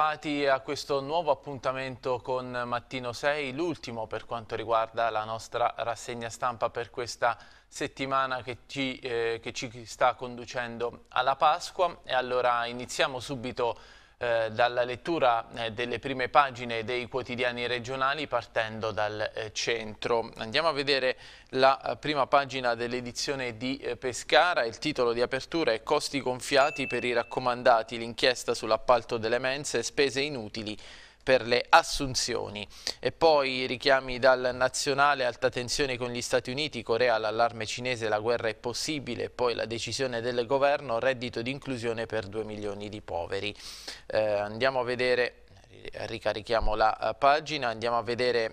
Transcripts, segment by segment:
bentrovati a questo nuovo appuntamento con Mattino 6, l'ultimo per quanto riguarda la nostra rassegna stampa per questa settimana che ci, eh, che ci sta conducendo alla Pasqua. E allora iniziamo subito eh, dalla lettura eh, delle prime pagine dei quotidiani regionali partendo dal eh, centro. Andiamo a vedere la eh, prima pagina dell'edizione di eh, Pescara, il titolo di apertura è Costi gonfiati per i raccomandati, l'inchiesta sull'appalto delle mense, spese inutili per le assunzioni. E poi richiami dal nazionale, alta tensione con gli Stati Uniti, Corea, l'allarme cinese, la guerra è possibile, poi la decisione del governo, reddito di inclusione per 2 milioni di poveri. Eh, andiamo a vedere, ricarichiamo la uh, pagina, andiamo a vedere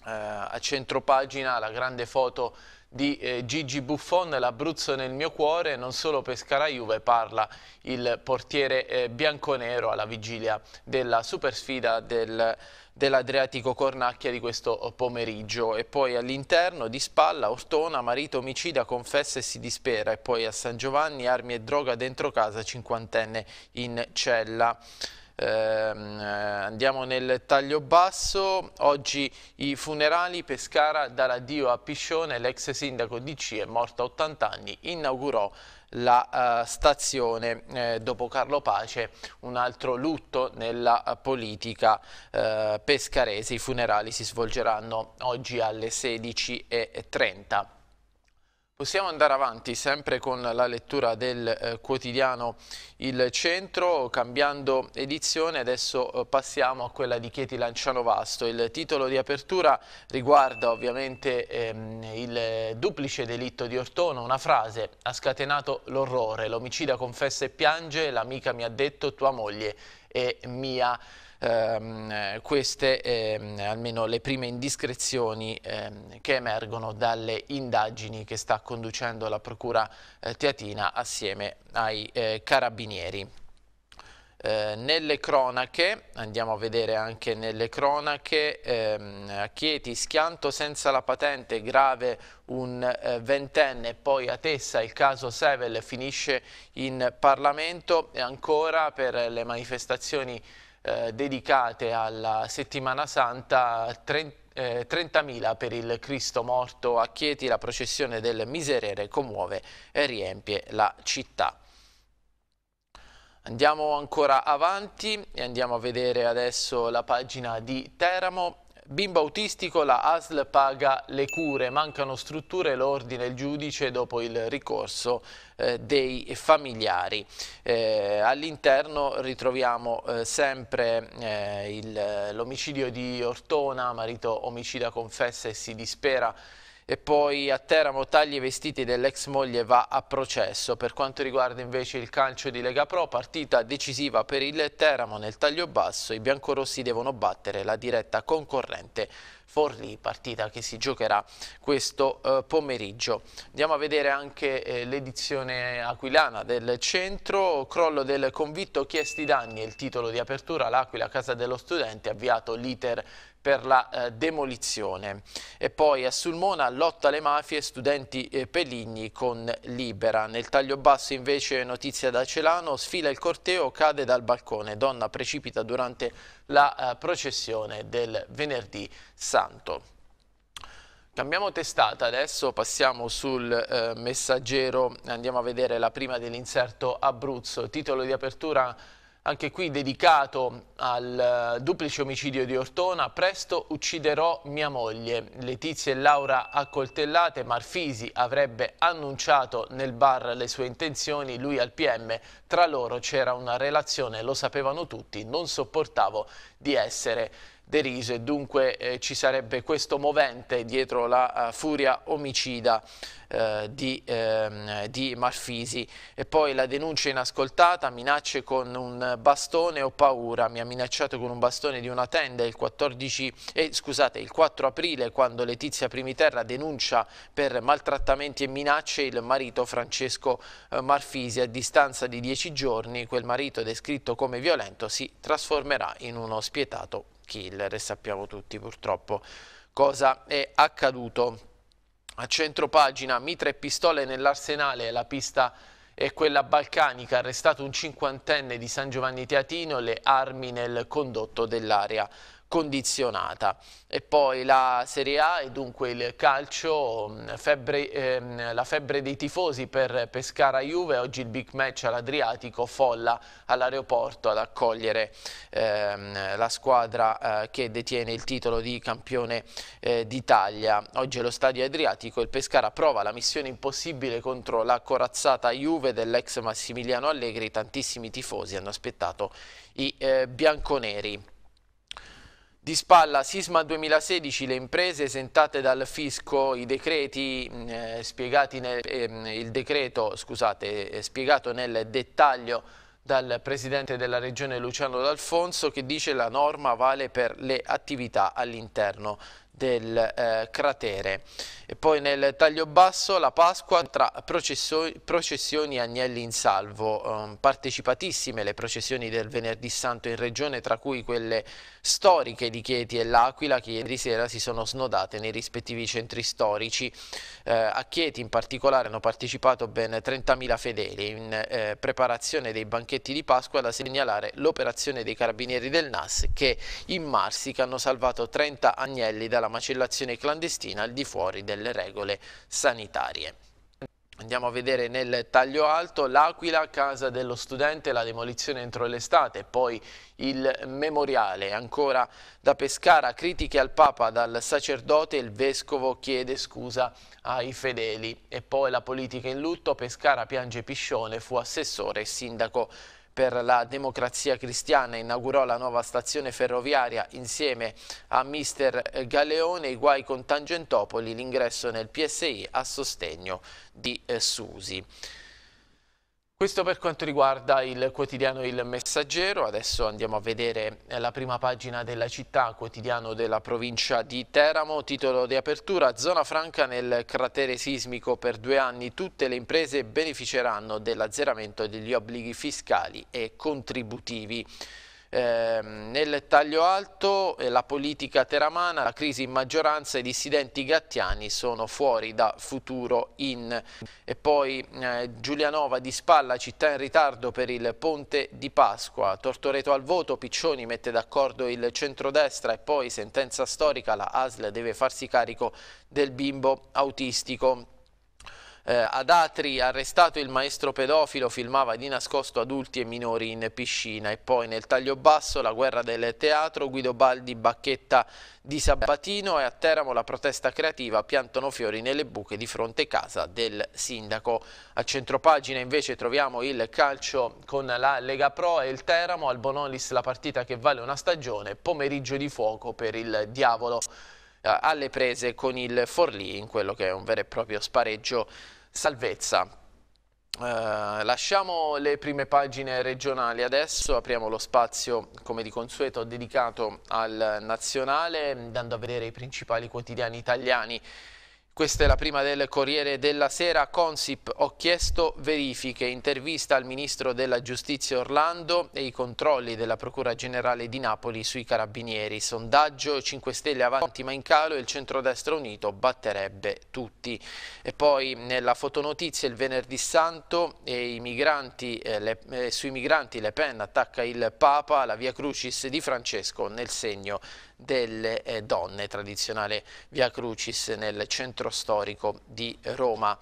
uh, a centro pagina la grande foto di eh, Gigi Buffon, l'Abruzzo nel mio cuore, non solo Pescara Juve, parla il portiere eh, bianconero alla vigilia della supersfida del, dell'Adriatico Cornacchia di questo pomeriggio e poi all'interno di spalla Ortona, marito omicida, confessa e si dispera e poi a San Giovanni armi e droga dentro casa, cinquantenne in cella. Ehm, eh, andiamo nel taglio basso, oggi i funerali, Pescara dà l'addio a Piscione, l'ex sindaco DC è morto a 80 anni, inaugurò la uh, stazione eh, dopo Carlo Pace, un altro lutto nella politica uh, pescarese. I funerali si svolgeranno oggi alle 16.30. Possiamo andare avanti sempre con la lettura del eh, quotidiano Il Centro, cambiando edizione, adesso eh, passiamo a quella di Chieti Lanciano Vasto. Il titolo di apertura riguarda ovviamente ehm, il duplice delitto di Ortona, una frase ha scatenato l'orrore, l'omicida confessa e piange, l'amica mi ha detto tua moglie è mia ehm, queste ehm, almeno le prime indiscrezioni ehm, che emergono dalle indagini che sta conducendo la Procura eh, Teatina assieme ai eh, carabinieri. Eh, nelle cronache, andiamo a vedere anche nelle cronache, ehm, a Chieti schianto senza la patente, grave un eh, ventenne, poi a Tessa il caso Sevel finisce in Parlamento e ancora per le manifestazioni eh, dedicate alla settimana santa 30 eh, 30.000 per il Cristo morto a Chieti, la processione del Miserere commuove e riempie la città. Andiamo ancora avanti e andiamo a vedere adesso la pagina di Teramo. Bimbo autistico, la ASL paga le cure, mancano strutture, lo ordina il giudice dopo il ricorso eh, dei familiari. Eh, All'interno ritroviamo eh, sempre eh, l'omicidio di Ortona, marito omicida confessa e si dispera e poi a Teramo tagli i vestiti dell'ex moglie va a processo. Per quanto riguarda invece il calcio di Lega Pro, partita decisiva per il Teramo nel taglio basso, i biancorossi devono battere la diretta concorrente Forlì, partita che si giocherà questo eh, pomeriggio. Andiamo a vedere anche eh, l'edizione aquilana del centro, crollo del convitto, chiesti danni, il titolo di apertura, l'Aquila Casa dello Studente, avviato l'iter per la eh, demolizione. E poi a Sulmona lotta alle mafie, studenti eh, Peligni con Libera. Nel taglio basso invece notizia da Celano, sfila il corteo, cade dal balcone, donna precipita durante la eh, processione del venerdì santo. Cambiamo testata, adesso passiamo sul eh, messaggero, andiamo a vedere la prima dell'inserto Abruzzo, titolo di apertura anche qui dedicato al uh, duplice omicidio di Ortona, presto ucciderò mia moglie. Letizia e Laura accoltellate, Marfisi avrebbe annunciato nel bar le sue intenzioni, lui al PM, tra loro c'era una relazione, lo sapevano tutti, non sopportavo di essere deriso e dunque eh, ci sarebbe questo movente dietro la uh, furia omicida eh, di, ehm, di, Marfisi. E poi la denuncia inascoltata, minacce con un bastone ho paura, mi ha minacciato con un bastone di una tenda il, 14, eh, scusate, il 4 aprile quando Letizia Primiterra denuncia per maltrattamenti e minacce il marito Francesco eh, Marfisi. A distanza di dieci giorni quel marito descritto come violento si trasformerà in uno spietato killer e sappiamo tutti purtroppo cosa è accaduto. A centro pagina, mitra e pistole nell'arsenale, la pista e quella balcanica, arrestato un cinquantenne di San Giovanni Teatino, le armi nel condotto dell'area condizionata. E poi la Serie A e dunque il calcio, mm, febbre, ehm, la febbre dei tifosi per Pescara-Juve, oggi il big match all'Adriatico, folla all'aeroporto ad accogliere ehm, la squadra eh, che detiene il titolo di campione eh, d'Italia. Oggi allo Stadio Adriatico il Pescara prova la missione impossibile contro la corazzata Juve dell'ex Massimiliano Allegri, tantissimi tifosi hanno aspettato i eh, bianconeri. Di spalla Sisma 2016, le imprese esentate dal fisco, i decreti mm, eh, spiegati nel, eh, il decreto scusate, eh, spiegato nel dettaglio dal Presidente della Regione Luciano D'Alfonso che dice la norma vale per le attività all'interno del eh, cratere. E poi nel taglio basso la Pasqua tra processioni e agnelli in salvo, um, partecipatissime le processioni del venerdì santo in regione, tra cui quelle storiche di Chieti e L'Aquila che ieri sera si sono snodate nei rispettivi centri storici. Eh, a Chieti in particolare hanno partecipato ben 30.000 fedeli in eh, preparazione dei banchetti di Pasqua da segnalare l'operazione dei carabinieri del NAS che in Marsica hanno salvato 30 agnelli dalla macellazione clandestina al di fuori delle regole sanitarie. Andiamo a vedere nel taglio alto l'Aquila, casa dello studente, la demolizione entro l'estate, poi il memoriale. Ancora da Pescara, critiche al Papa dal sacerdote, il vescovo chiede scusa ai fedeli. E poi la politica in lutto, Pescara piange Piscione, fu assessore e sindaco per la democrazia cristiana inaugurò la nuova stazione ferroviaria insieme a mister Galeone, i guai con Tangentopoli, l'ingresso nel PSI a sostegno di eh, Susi. Questo per quanto riguarda il quotidiano Il Messaggero, adesso andiamo a vedere la prima pagina della città, quotidiano della provincia di Teramo, titolo di apertura, zona franca nel cratere sismico per due anni, tutte le imprese beneficeranno dell'azzeramento degli obblighi fiscali e contributivi. Eh, nel taglio alto eh, la politica teramana, la crisi in maggioranza, i dissidenti gattiani sono fuori da futuro in. E poi eh, Giulianova di spalla, città in ritardo per il ponte di Pasqua, Tortoreto al voto, Piccioni mette d'accordo il centrodestra e poi sentenza storica, la ASL deve farsi carico del bimbo autistico. Eh, ad Atri arrestato il maestro pedofilo, filmava di nascosto adulti e minori in piscina. E poi nel taglio basso la guerra del teatro, Guido Baldi bacchetta di Sabatino e a Teramo la protesta creativa, piantano fiori nelle buche di fronte casa del sindaco. A centropagina invece troviamo il calcio con la Lega Pro e il Teramo, al Bonolis la partita che vale una stagione, pomeriggio di fuoco per il Diavolo. Eh, alle prese con il Forlì in quello che è un vero e proprio spareggio salvezza. Uh, lasciamo le prime pagine regionali adesso, apriamo lo spazio come di consueto dedicato al nazionale andando a vedere i principali quotidiani italiani questa è la prima del Corriere della Sera. Consip, ho chiesto verifiche, intervista al Ministro della Giustizia Orlando e i controlli della Procura Generale di Napoli sui carabinieri. Sondaggio 5 Stelle avanti ma in calo e il centrodestra unito batterebbe tutti. E poi nella fotonotizia il venerdì santo e migranti, eh, le, eh, sui migranti Le Pen attacca il Papa, la via Crucis di Francesco nel segno delle eh, donne, tradizionale via Crucis nel centro storico di Roma.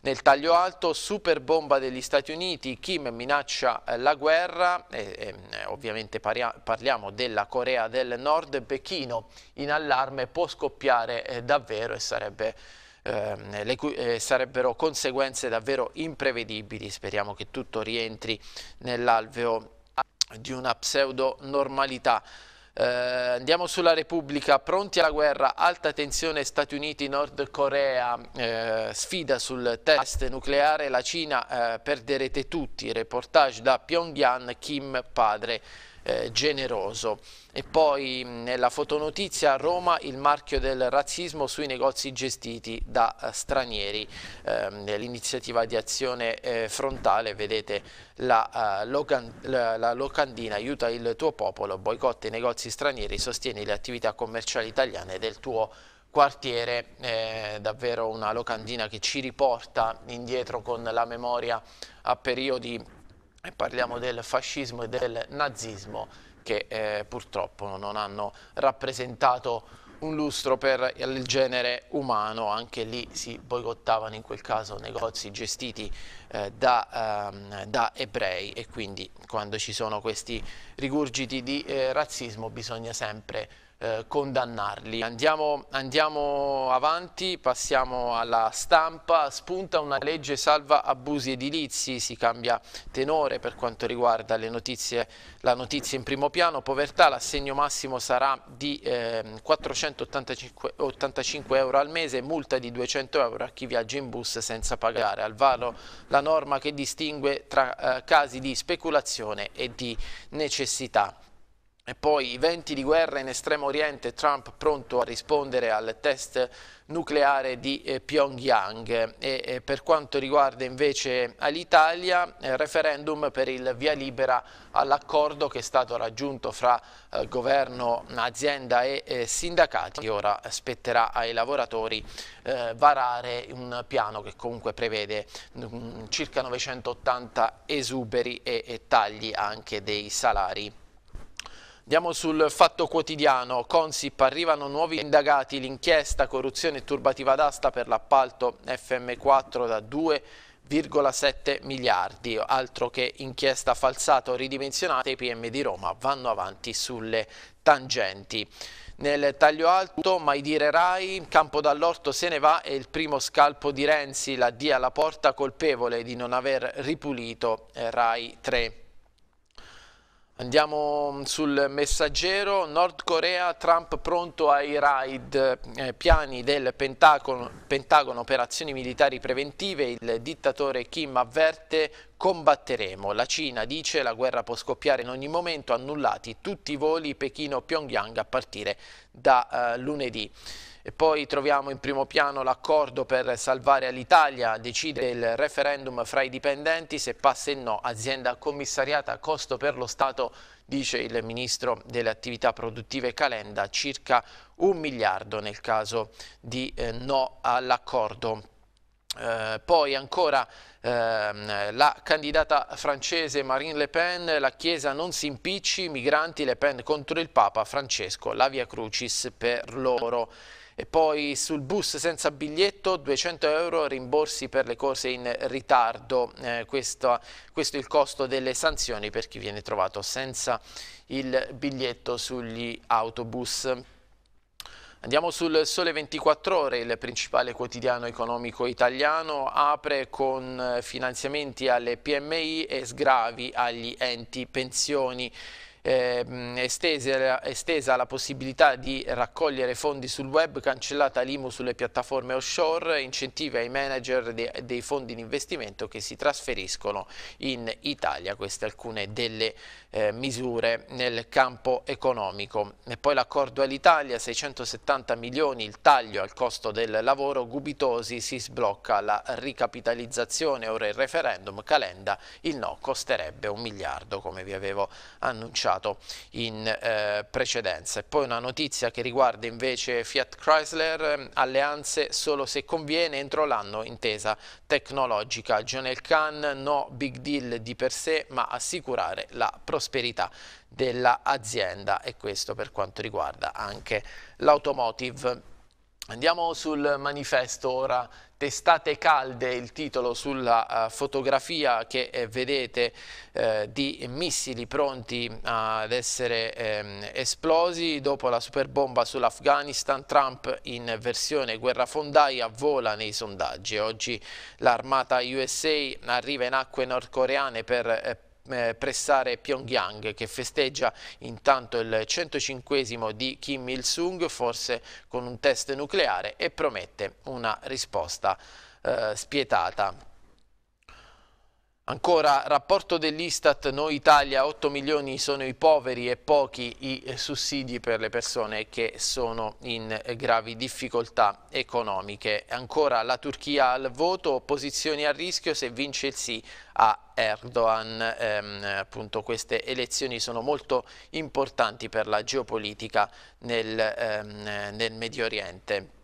Nel taglio alto, super bomba degli Stati Uniti, Kim minaccia eh, la guerra, eh, eh, ovviamente parliamo della Corea del Nord, Pechino in allarme può scoppiare eh, davvero e sarebbe, ehm, le, eh, sarebbero conseguenze davvero imprevedibili, speriamo che tutto rientri nell'alveo di una pseudo normalità. Eh, andiamo sulla Repubblica, pronti alla guerra, alta tensione Stati Uniti-Nord Corea, eh, sfida sul test nucleare, la Cina eh, perderete tutti, reportage da Pyongyang, Kim padre eh, generoso. E poi nella fotonotizia a Roma il marchio del razzismo sui negozi gestiti da uh, stranieri. Eh, l'iniziativa di azione eh, frontale, vedete la, locan la, la, locandina aiuta il tuo popolo, boicotta i negozi stranieri, sostieni le attività commerciali italiane del tuo quartiere, eh, davvero una locandina che ci riporta indietro con la memoria a periodi, e parliamo del fascismo e del nazismo, che eh, purtroppo non hanno rappresentato un lustro per il genere umano, anche lì si boicottavano in quel caso negozi gestiti eh, da, ehm, da, ebrei. E quindi quando ci sono questi rigurgiti di eh, razzismo bisogna sempre eh, condannarli. Andiamo, andiamo, avanti, passiamo alla stampa, spunta una legge salva abusi edilizi, si cambia tenore per quanto riguarda notizie, la notizia in primo piano, povertà, l'assegno massimo sarà di eh, 485 euro al mese, multa di 200 euro a chi viaggia in bus senza pagare, al varo la norma che distingue tra eh, casi di speculazione e di necessità. E poi i venti di guerra in Estremo Oriente, Trump pronto a rispondere al test nucleare di eh, Pyongyang e per quanto riguarda invece l'Italia, eh, referendum per il via libera all'accordo che è stato raggiunto fra eh, governo, azienda e sindacati. Ora spetterà ai lavoratori varare un piano che comunque prevede um, circa 980 esuberi e tagli anche dei salari. Andiamo sul fatto quotidiano, Consip arrivano nuovi indagati, l'inchiesta corruzione turbativa d'asta per l'appalto FM4 da 2,7 miliardi, altro che inchiesta falsata o ridimensionata, i PM di Roma vanno avanti sulle tangenti. Nel taglio alto, mai dire Rai, Campo dall'Orto se ne va e il primo scalpo di Renzi, la dia alla porta colpevole di non aver ripulito eh, Rai 3. Andiamo sul messaggero, Nord Corea, Trump pronto ai raid, eh, piani del Pentagono, Pentagono, operazioni militari preventive, il dittatore Kim avverte combatteremo, la Cina dice la guerra può scoppiare in ogni momento, annullati tutti i voli Pechino-Pyongyang a partire da eh, lunedì. E poi troviamo in primo piano l'accordo per salvare l'Italia, decide il referendum fra i dipendenti, se passa il no, azienda commissariata, costo per lo Stato, dice il Ministro delle attività produttive Calenda, circa un miliardo nel caso di eh, no all'accordo. Eh, poi ancora eh, la candidata francese Marine Le Pen, la Chiesa non si impicci, migranti Le Pen contro il Papa Francesco, la via Crucis per loro e poi sul bus senza biglietto 200 euro rimborsi per le cose in ritardo, eh, questo, questo, è il costo delle sanzioni per chi viene trovato senza il biglietto sugli autobus. Andiamo sul Sole 24 Ore, il principale quotidiano economico italiano, apre con finanziamenti alle PMI e sgravi agli enti pensioni eh, estesa, estesa la possibilità di raccogliere fondi sul web, cancellata l'IMU sulle piattaforme offshore, incentivi ai manager de, dei fondi di investimento che si trasferiscono in Italia, queste alcune delle eh, misure nel campo economico. E poi l'accordo all'Italia, 670 milioni il taglio al costo del lavoro, Gubitosi si sblocca la ricapitalizzazione, ora il referendum, Calenda, il no costerebbe un miliardo come vi avevo annunciato in eh, precedenza. E poi una notizia che riguarda invece Fiat Chrysler, alleanze solo se conviene entro l'anno intesa tecnologica. John Elkan, no big deal di per sé ma assicurare la prosperità dell'azienda e questo per quanto riguarda anche l'automotive. Andiamo sul manifesto ora, testate calde, il titolo sulla uh, fotografia che eh, vedete eh, di missili pronti ad essere ehm, esplosi. Dopo la superbomba sull'Afghanistan, Trump in versione guerrafondaia vola nei sondaggi. Oggi l'armata USA arriva in acque nordcoreane per eh, eh, pressare Pyongyang che festeggia intanto il 105 di Kim Il-sung, forse con un test nucleare e promette una risposta eh, spietata. Ancora, rapporto dell'Istat, noi Italia, 8 milioni sono i poveri e pochi i sussidi per le persone che sono in gravi difficoltà economiche. Ancora, la Turchia al voto, opposizioni a rischio se vince il sì a Erdogan. Ehm, appunto queste elezioni sono molto importanti per la geopolitica nel, ehm, nel Medio Oriente.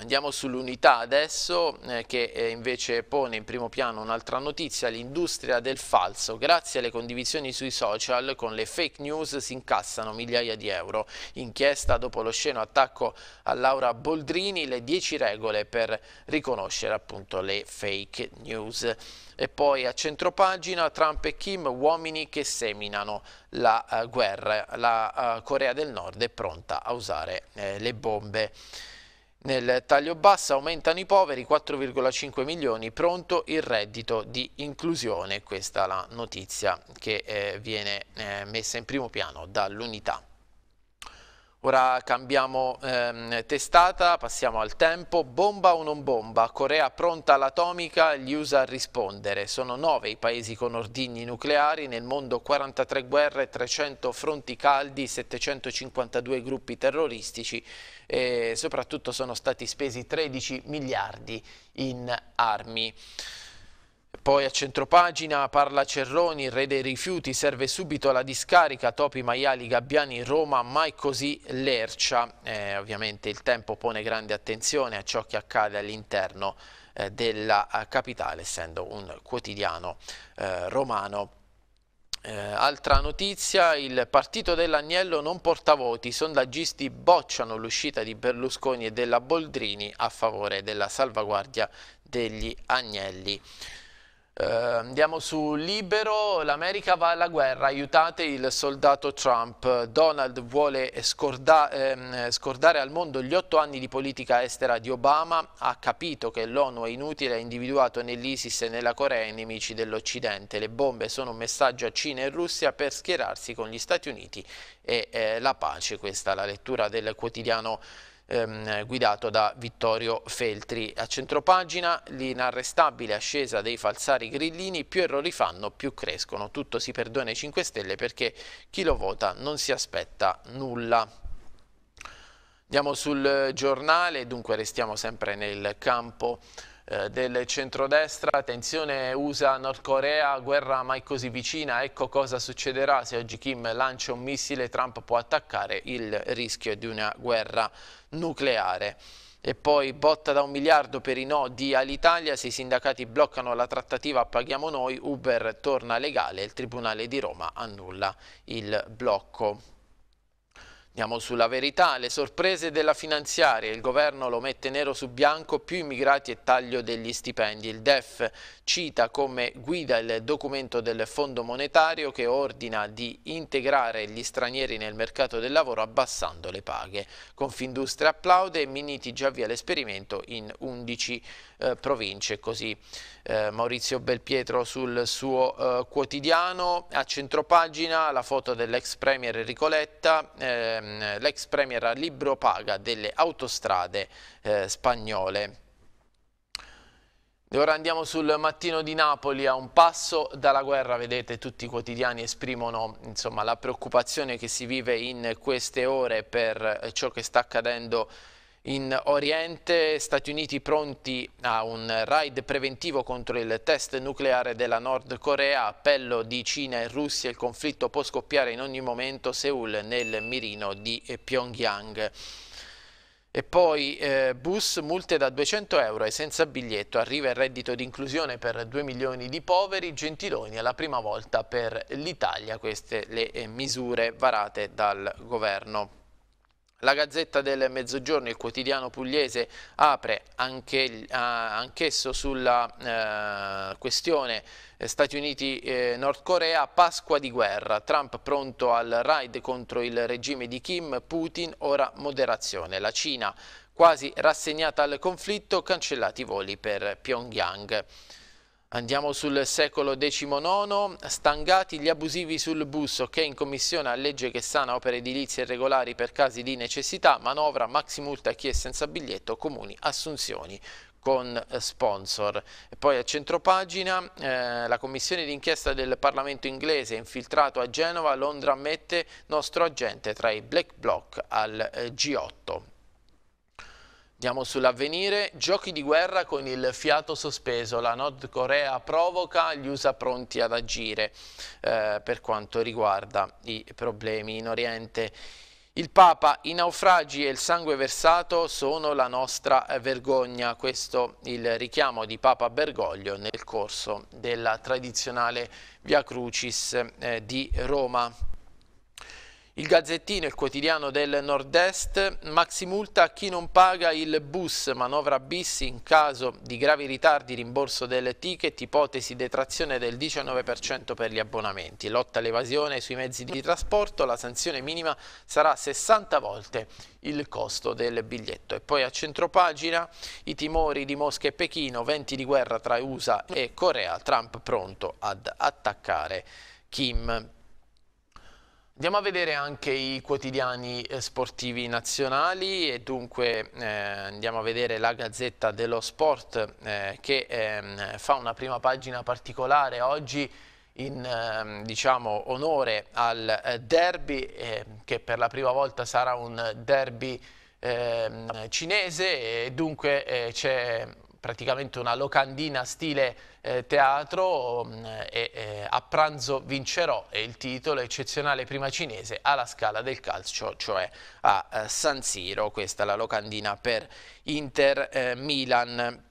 Andiamo sull'unità adesso eh, che eh, invece pone in primo piano un'altra notizia, l'industria del falso. Grazie alle condivisioni sui social con le fake news si incassano migliaia di euro. Inchiesta dopo lo sceno attacco a Laura Boldrini, le 10 regole per riconoscere appunto le fake news. E poi a centropagina Trump e Kim, uomini che seminano la uh, guerra. La uh, Corea del Nord è pronta a usare eh, le bombe. Nel taglio basso aumentano i poveri, 4,5 milioni, pronto il reddito di inclusione, questa è la notizia che eh, viene eh, messa in primo piano dall'unità. Ora cambiamo ehm, testata, passiamo al tempo. Bomba o non bomba? Corea pronta all'atomica, gli USA a rispondere. Sono nove i paesi con ordigni nucleari, nel mondo 43 guerre, 300 fronti caldi, 752 gruppi terroristici e soprattutto sono stati spesi 13 miliardi in armi. Poi a centropagina parla Cerroni, re dei rifiuti, serve subito la discarica, topi, maiali, gabbiani, Roma, mai così lercia. Eh, ovviamente il tempo pone grande attenzione a ciò che accade all'interno eh, della eh, capitale, essendo un quotidiano eh, romano. Eh, altra notizia, il partito dell'Agnello non porta voti, i sondaggisti bocciano l'uscita di Berlusconi e della Boldrini a favore della salvaguardia degli Agnelli. Uh, andiamo su Libero, l'America va alla guerra, aiutate il soldato Trump. Donald vuole scorda ehm, scordare al mondo gli otto anni di politica estera di Obama, ha capito che l'ONU è inutile, ha individuato nell'ISIS e nella Corea i nemici dell'Occidente. Le bombe sono un messaggio a Cina e Russia per schierarsi con gli Stati Uniti e eh, la pace. Questa è la lettura del quotidiano ehm, guidato da Vittorio Feltri. A centropagina l'inarrestabile ascesa dei falsari grillini, più errori fanno più crescono, tutto si perdona ai 5 Stelle perché chi lo vota non si aspetta nulla. Andiamo sul giornale, dunque restiamo sempre nel campo eh, del centrodestra, tensione USA-Nord Corea, guerra mai così vicina, ecco cosa succederà se oggi Kim lancia un missile, Trump può attaccare il rischio di una guerra nucleare. E poi botta da un miliardo per i no di Alitalia, se i sindacati bloccano la trattativa paghiamo noi, Uber torna legale, il Tribunale di Roma annulla il blocco. Andiamo sulla verità, le sorprese della finanziaria, il governo lo mette nero su bianco, più immigrati e taglio degli stipendi. Il DEF cita come guida il documento del Fondo Monetario che ordina di integrare gli stranieri nel mercato del lavoro abbassando le paghe. Confindustria applaude e Miniti già via l'esperimento in 11 eh, province. Così eh, Maurizio Belpietro sul suo eh, quotidiano. A centropagina la foto dell'ex premier Enrico Letta, ehm, l'ex premier a libro paga delle autostrade eh, spagnole. E ora andiamo sul mattino di Napoli, a un passo dalla guerra, vedete tutti i quotidiani esprimono insomma, la preoccupazione che si vive in queste ore per ciò che sta accadendo in Oriente, Stati Uniti pronti a un raid preventivo contro il test nucleare della Nord Corea, appello di Cina e Russia, il conflitto può scoppiare in ogni momento, Seoul nel mirino di Pyongyang. E poi eh, bus, multe da 200 euro e senza biglietto, arriva il reddito di inclusione per 2 milioni di poveri, Gentiloni è la prima volta per l'Italia, queste le eh, misure varate dal governo. La Gazzetta del Mezzogiorno, il quotidiano pugliese, apre anche, anch'esso sulla eh, questione eh, Stati Uniti-Nord eh, Corea, Pasqua di guerra, Trump pronto al raid contro il regime di Kim, Putin, ora moderazione. La Cina quasi rassegnata al conflitto, cancellati i voli per Pyongyang. Andiamo sul secolo XIX, stangati gli abusivi sul bus, ok in commissione a legge che sana opere edilizie irregolari per casi di necessità, manovra, maxi multa a chi è senza biglietto, comuni, assunzioni con sponsor. E poi a centropagina eh, la commissione d'inchiesta del Parlamento inglese infiltrato a Genova, Londra ammette nostro agente tra i black bloc al eh, G8. Andiamo sull'avvenire, giochi di guerra con il fiato sospeso, la Nord Corea provoca, gli USA pronti ad agire eh, per quanto riguarda i problemi in Oriente. Il Papa, i naufragi e il sangue versato sono la nostra vergogna. Questo il richiamo di Papa Bergoglio nel corso della tradizionale Via Crucis eh, di Roma. Il Gazzettino, il quotidiano del Nord-Est, maxi multa a chi non paga il bus, manovra bis in caso di gravi ritardi, rimborso del ticket, ipotesi detrazione del 19% per gli abbonamenti. Lotta all'evasione sui mezzi di trasporto, la sanzione minima sarà 60 volte il costo del biglietto. E poi a centropagina i timori di Mosca e Pechino, venti di guerra tra USA e Corea, Trump pronto ad attaccare Kim. Andiamo a vedere anche i quotidiani eh, sportivi nazionali e dunque eh, andiamo a vedere la Gazzetta dello Sport eh, che eh, fa una prima pagina particolare oggi in ehm, diciamo, onore al eh, derby eh, che per la prima volta sarà un derby ehm, cinese e dunque c'è praticamente una locandina stile eh, teatro mm, e eh, a pranzo vincerò è il titolo eccezionale prima cinese alla scala del calcio cioè a eh, San Siro. Questa è la locandina per Inter eh, Milan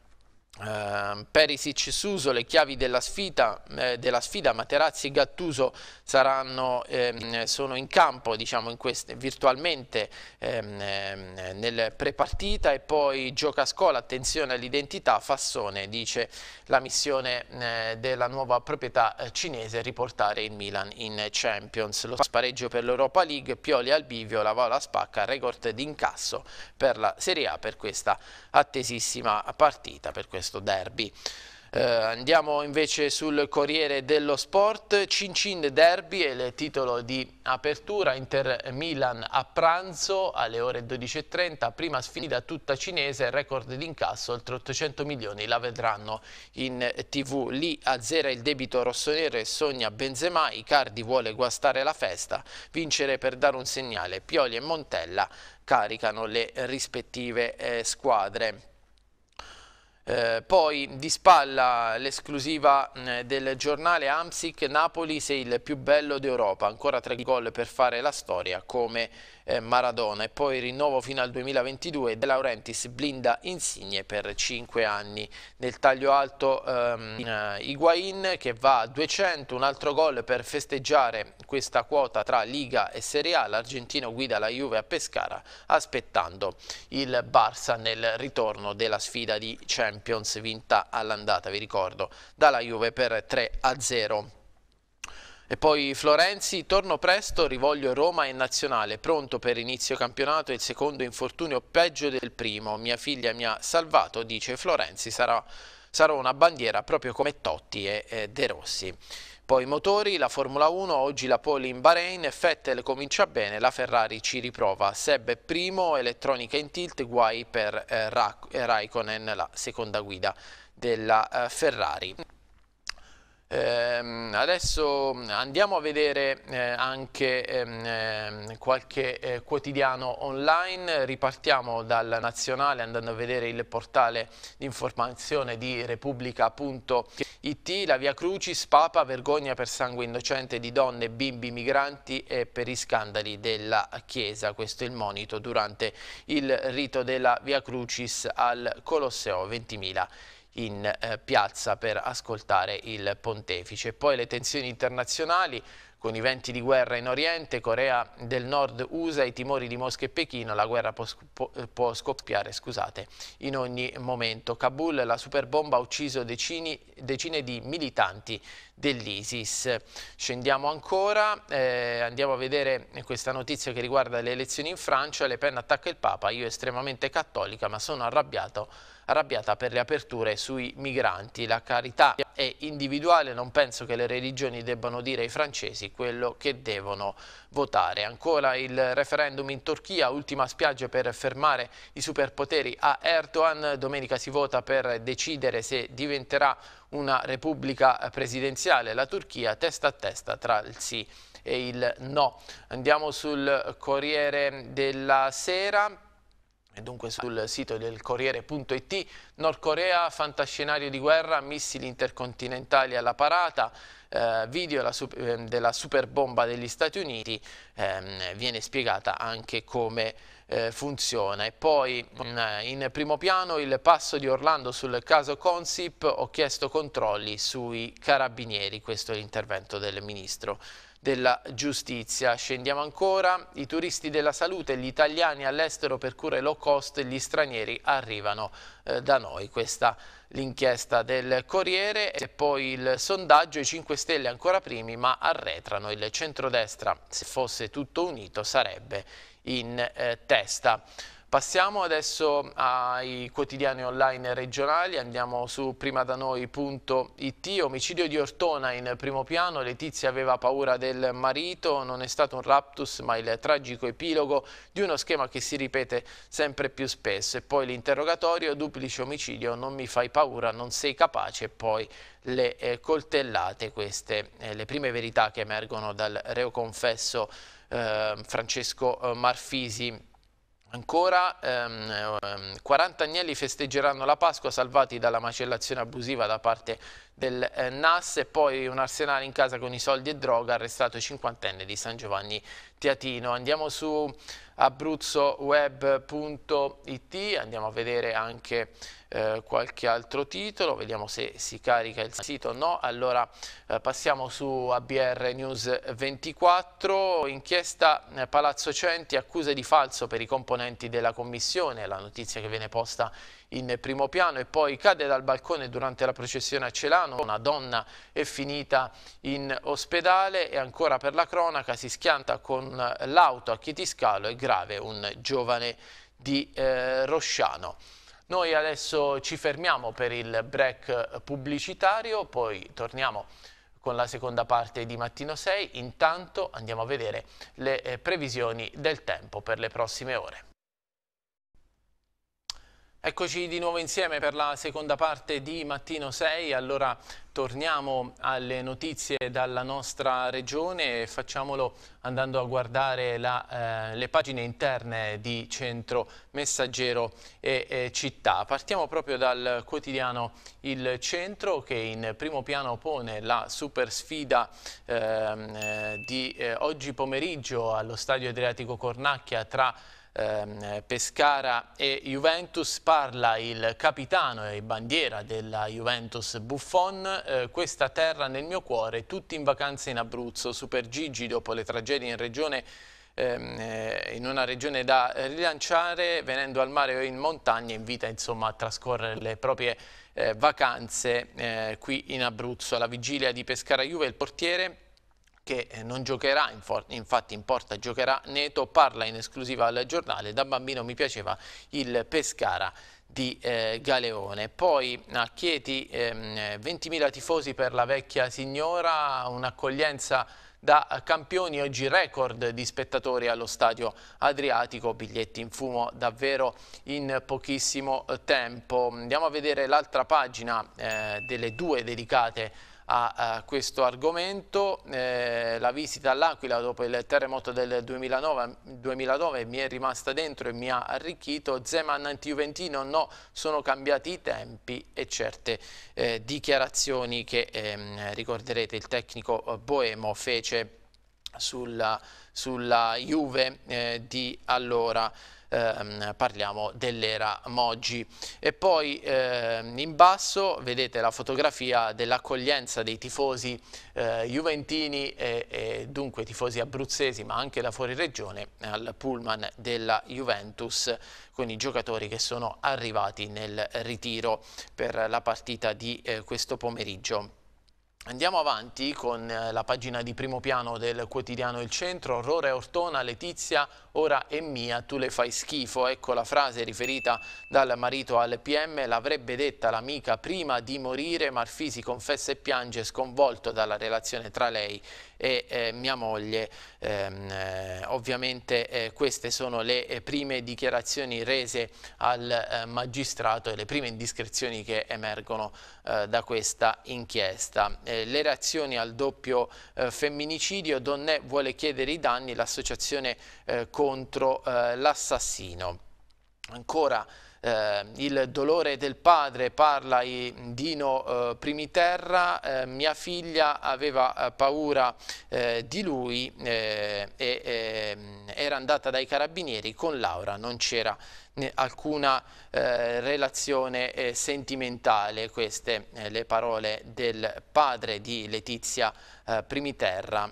Uh, Perisic, Suso, le chiavi della sfida, eh, della sfida Materazzi e Gattuso saranno, ehm, sono in campo diciamo, in queste, virtualmente ehm, ehm, nel prepartita e poi gioca a scuola, attenzione all'identità, Fassone dice la missione eh, della nuova proprietà eh, cinese riportare il Milan in Champions, lo spareggio per l'Europa League, Pioli al bivio, la vola spacca, record di incasso per la Serie A per questa attesissima partita, per questo questo derby. Eh, andiamo invece sul Corriere dello Sport, Cincin Derby è il titolo di apertura, Inter Milan a pranzo alle ore 12.30, prima sfida tutta cinese, record di incasso, oltre 800 milioni, la vedranno in tv, lì azzera il debito rossonero e sogna Benzema, Icardi vuole guastare la festa, vincere per dare un segnale, Pioli e Montella caricano le rispettive eh, squadre. Eh, poi di spalla l'esclusiva eh, del giornale Amsic, Napoli sei il più bello d'Europa, ancora tre gol per fare la storia come Maradona e poi rinnovo fino al 2022 De Laurentiis blinda Insigne per 5 anni. Nel taglio alto ehm, eh, Higuain che va a 200, un altro gol per festeggiare questa quota tra Liga e Serie A, l'argentino guida la Juve a Pescara aspettando il Barça nel ritorno della sfida di Champions. Vinta all'andata, vi ricordo, dalla Juve per 3 a 0. E poi Florenzi, torno presto, rivoglio Roma e Nazionale, pronto per inizio campionato, il secondo infortunio peggio del primo, mia figlia mi ha salvato, dice Florenzi, sarà, sarò una bandiera proprio come Totti e, e De Rossi. Poi motori, la Formula 1, oggi la pole in Bahrain, Vettel comincia bene, la Ferrari ci riprova, Seb è primo, elettronica in tilt, guai per eh, Raikkonen, la seconda guida della eh, Ferrari. Eh, adesso andiamo a vedere eh, anche ehm, ehm, qualche eh, quotidiano online, ripartiamo dal nazionale andando a vedere il portale di informazione di repubblica.it, la via Crucis, Papa, vergogna per sangue innocente di donne, bimbi, migranti e per i scandali della Chiesa, questo è il monito durante il rito della via Crucis al Colosseo, 20.000 in eh, piazza per ascoltare il pontefice. Poi le tensioni internazionali con i venti di guerra in Oriente, Corea del Nord USA, i timori di Mosca e Pechino, la guerra può, può scoppiare scusate, in ogni momento. Kabul, la superbomba ha ucciso decine, decine di militanti dell'ISIS. Scendiamo ancora, eh, andiamo a vedere questa notizia che riguarda le elezioni in Francia, Le Pen attacca il Papa, io estremamente cattolica ma sono arrabbiato arrabbiata per le aperture sui migranti. La carità è individuale, non penso che le religioni debbano dire ai francesi quello che devono votare. Ancora il referendum in Turchia, ultima spiaggia per fermare i superpoteri a Erdogan. Domenica si vota per decidere se diventerà una repubblica presidenziale. La Turchia testa a testa tra il sì e il no. Andiamo sul Corriere della Sera. E dunque sul sito del Corriere.it, Nord Corea, fantascenario di guerra, missili intercontinentali alla parata, eh, video la, della super bomba degli Stati Uniti, ehm, viene spiegata anche come eh, funziona. E poi in, in primo piano il passo di Orlando sul caso Consip, ho chiesto controlli sui carabinieri, questo è l'intervento del Ministro della giustizia. Scendiamo ancora, i turisti della salute, gli italiani all'estero per cure low cost, gli stranieri arrivano eh, da noi. Questa l'inchiesta del Corriere e poi il sondaggio, i 5 Stelle ancora primi ma arretrano, il centrodestra se fosse tutto unito sarebbe in eh, testa. Passiamo adesso ai quotidiani online regionali, andiamo su primadanoi.it, omicidio di Ortona in primo piano, Letizia aveva paura del marito, non è stato un raptus ma il tragico epilogo di uno schema che si ripete sempre più spesso. E poi l'interrogatorio, duplice omicidio, non mi fai paura, non sei capace. E poi le eh, coltellate, queste eh, le prime verità che emergono dal reo confesso eh, Francesco eh, Marfisi Ancora ehm, 40 ehm, agnelli festeggeranno la Pasqua salvati dalla macellazione abusiva da parte del eh, NAS e poi un arsenale in casa con i soldi e droga arrestato cinquantenne di San Giovanni Teatino. Andiamo su abruzzoweb.it, andiamo a vedere anche eh, qualche altro titolo, vediamo se si carica il sito o no. Allora eh, passiamo su ABR News 24, inchiesta eh, Palazzo Centi, accuse di falso per i componenti della commissione, la notizia che viene posta in primo piano e poi cade dal balcone durante la processione a Celano, una donna è finita in ospedale e ancora per la cronaca si schianta con l'auto a Chietiscalo e grave un giovane di eh, Rosciano. Noi adesso ci fermiamo per il break pubblicitario, poi torniamo con la seconda parte di Mattino 6. Intanto andiamo a vedere le eh, previsioni del tempo per le prossime ore. Eccoci di nuovo insieme per la seconda parte di Mattino 6, allora torniamo alle notizie dalla nostra regione e facciamolo andando a guardare la, eh, le pagine interne di Centro Messaggero e eh, Città. Partiamo proprio dal quotidiano Il Centro che in primo piano pone la super sfida ehm, eh, di eh, oggi pomeriggio allo Stadio Adriatico Cornacchia tra ehm, Pescara e Juventus, parla il capitano e bandiera della Juventus Buffon, eh, questa terra nel mio cuore, tutti in vacanza in Abruzzo, Super Gigi dopo le tragedie in regione ehm, eh, in una regione da rilanciare, venendo al mare o in montagna, invita insomma a trascorrere le proprie eh, vacanze eh, qui in Abruzzo. Alla vigilia di Pescara Juve il portiere che eh, non giocherà, infatti in porta giocherà Neto, parla in esclusiva al giornale, da bambino mi piaceva il Pescara di eh, Galeone. Poi a Chieti ehm, 20.000 tifosi per la vecchia signora, un'accoglienza da campioni, oggi record di spettatori allo stadio Adriatico, biglietti in fumo davvero in pochissimo tempo. Andiamo a vedere l'altra pagina eh, delle due dedicate a, a questo argomento. Eh, la visita all'Aquila dopo il terremoto del 2009, 2009, mi è rimasta dentro e mi ha arricchito. Zeman anti-Juventino, no, sono cambiati i tempi e certe eh, dichiarazioni che ehm, ricorderete il tecnico Boemo fece sulla, sulla Juve eh, di allora ehm, parliamo dell'era Moggi. E poi ehm, in basso vedete la fotografia dell'accoglienza dei tifosi eh, juventini e, e, dunque tifosi abruzzesi ma anche da fuori regione al pullman della Juventus con i giocatori che sono arrivati nel ritiro per la partita di eh, questo pomeriggio. Andiamo avanti con eh, la pagina di primo piano del quotidiano Il Centro, Aurora Ortona, Letizia, ora è mia, tu le fai schifo, ecco la frase riferita dal marito al PM, l'avrebbe detta l'amica prima di morire, Marfisi confessa e piange sconvolto dalla relazione tra lei e eh, mia moglie. Ehm, eh, ovviamente eh, queste sono le eh, prime dichiarazioni rese al eh, magistrato e le prime indiscrezioni che emergono da questa inchiesta. le reazioni al doppio femminicidio, Donnè vuole chiedere i danni, l'associazione contro l'assassino. Ancora eh, il dolore del padre, parla Dino eh, Primiterra, eh, mia figlia aveva eh, paura eh, di lui eh, e era andata dai carabinieri, con Laura non c'era alcuna relazione sentimentale, queste le parole del padre di Letizia Primiterra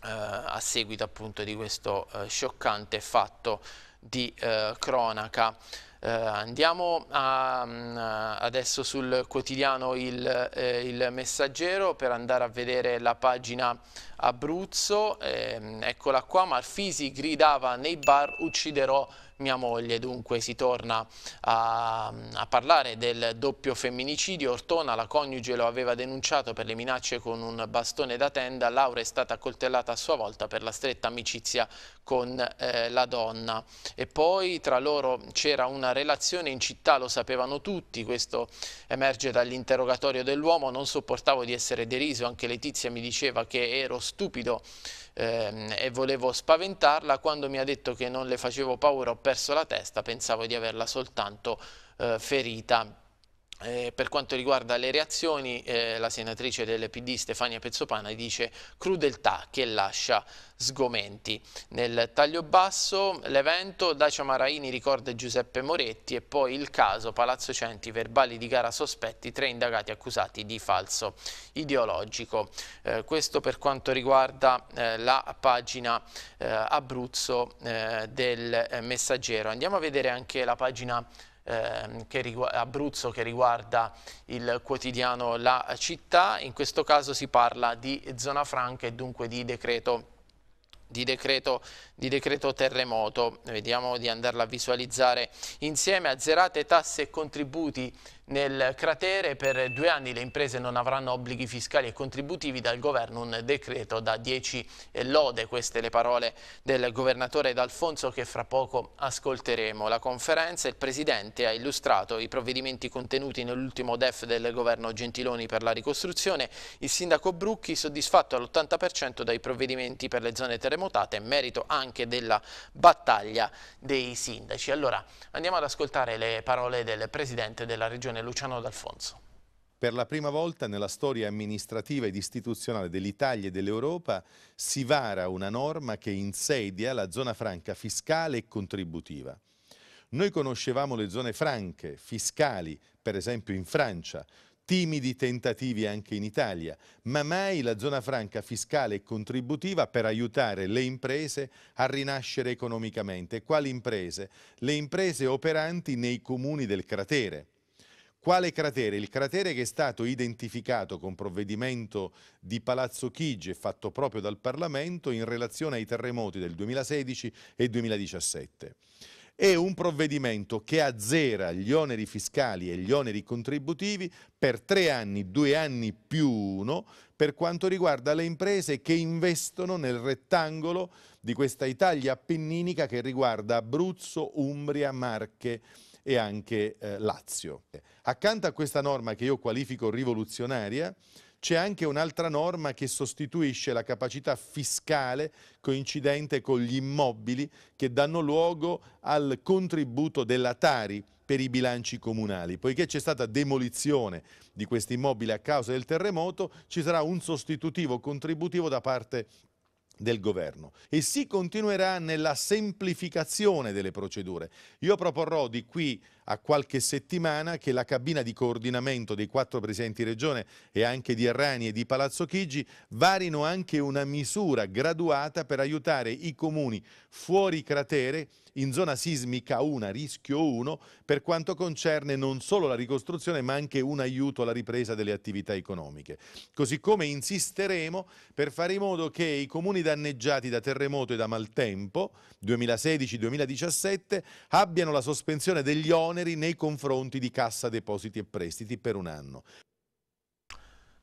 a seguito appunto di questo scioccante fatto di cronaca. Eh, andiamo a, um, adesso sul quotidiano il, eh, il, Messaggero per andare a vedere la pagina Abruzzo, eh, eccola qua, Marfisi gridava nei bar ucciderò mia moglie, dunque si torna a, a, parlare del doppio femminicidio, Ortona, la coniuge lo aveva denunciato per le minacce con un bastone da tenda, Laura è stata accoltellata a sua volta per la stretta amicizia con eh, la donna. E poi tra loro c'era una relazione in città, lo sapevano tutti, questo emerge dall'interrogatorio dell'uomo, non sopportavo di essere deriso, anche Letizia mi diceva che ero stupido e volevo spaventarla, quando mi ha detto che non le facevo paura ho perso la testa, pensavo di averla soltanto eh, ferita. Eh, per quanto riguarda le reazioni, eh, la senatrice del PD Stefania Pezzopana dice crudeltà che lascia sgomenti. Nel taglio basso l'evento Dacia Maraini ricorda Giuseppe Moretti e poi il caso Palazzo Centi, verbali di gara sospetti, tre indagati accusati di falso ideologico. Eh, questo per quanto riguarda eh, la pagina eh, Abruzzo eh, del Messaggero. Andiamo a vedere anche la pagina Ehm, che Abruzzo che riguarda il quotidiano La Città, in questo caso si parla di zona franca e dunque di decreto di decreto, di decreto, terremoto, vediamo di andarla a visualizzare insieme, azzerate tasse e contributi nel cratere per due anni le imprese non avranno obblighi fiscali e contributivi dal governo, un decreto da 10 lode, queste le parole del governatore D'Alfonso che fra poco ascolteremo. La conferenza, il Presidente ha illustrato i provvedimenti contenuti nell'ultimo DEF del governo Gentiloni per la ricostruzione, il sindaco Brucchi soddisfatto all'80% dai provvedimenti per le zone terremotate, merito anche della battaglia dei sindaci. Allora andiamo ad ascoltare le parole del Presidente della Regione Regione Luciano D'Alfonso. Per la prima volta nella storia amministrativa ed istituzionale dell'Italia e dell'Europa si vara una norma che insedia la zona franca fiscale e contributiva. Noi conoscevamo le zone franche, fiscali, per esempio in Francia, timidi tentativi anche in Italia, ma mai la zona franca fiscale e contributiva per aiutare le imprese a rinascere economicamente. Quali imprese? Le imprese operanti nei comuni del cratere quale cratere? Il cratere che è stato identificato con provvedimento di Palazzo Chigi e fatto proprio dal Parlamento in relazione ai terremoti del 2016 e 2017. È un provvedimento che azzera gli oneri fiscali e gli oneri contributivi per tre anni, due anni più uno, per quanto riguarda le imprese che investono nel rettangolo di questa Italia appenninica che riguarda Abruzzo, Umbria, Marche e anche eh, Lazio. Accanto a questa norma che io qualifico rivoluzionaria, c'è anche un'altra norma che sostituisce la capacità fiscale coincidente con gli immobili che danno luogo al contributo della Tari per i bilanci comunali. Poiché c'è stata demolizione di questi immobili a causa del terremoto, ci sarà un sostitutivo contributivo da parte del governo e si continuerà nella semplificazione delle procedure. Io proporrò di qui a qualche settimana che la cabina di coordinamento dei quattro presidenti regione e anche di Errani e di Palazzo Chigi varino anche una misura graduata per aiutare i comuni fuori cratere in zona sismica 1, rischio 1, per quanto concerne non solo la ricostruzione ma anche un aiuto alla ripresa delle attività economiche. Così come insisteremo per fare in modo che i comuni danneggiati da terremoto e da maltempo 2016-2017 abbiano la sospensione degli oneri nei confronti di Cassa Depositi e Prestiti per un anno.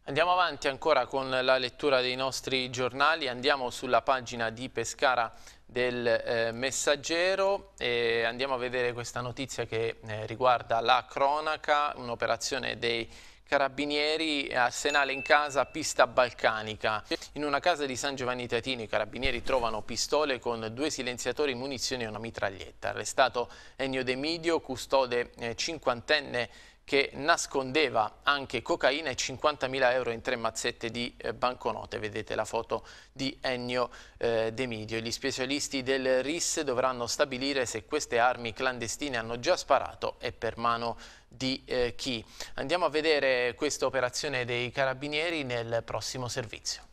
Andiamo avanti ancora con la lettura dei nostri giornali, andiamo sulla pagina di Pescara del eh, Messaggero e andiamo a vedere questa notizia che eh, riguarda la cronaca, un'operazione dei Carabinieri, arsenale in casa, pista balcanica. In una casa di San Giovanni Tatino i carabinieri trovano pistole con due silenziatori, munizioni e una mitraglietta. Arrestato Ennio De Midio, custode eh, cinquantenne che nascondeva anche cocaina e 50.000 euro in tre mazzette di eh, banconote. Vedete la foto di Ennio eh, De Midio. Gli specialisti del RIS dovranno stabilire se queste armi clandestine hanno già sparato e per mano di eh, chi. Andiamo a vedere questa operazione dei carabinieri nel prossimo servizio.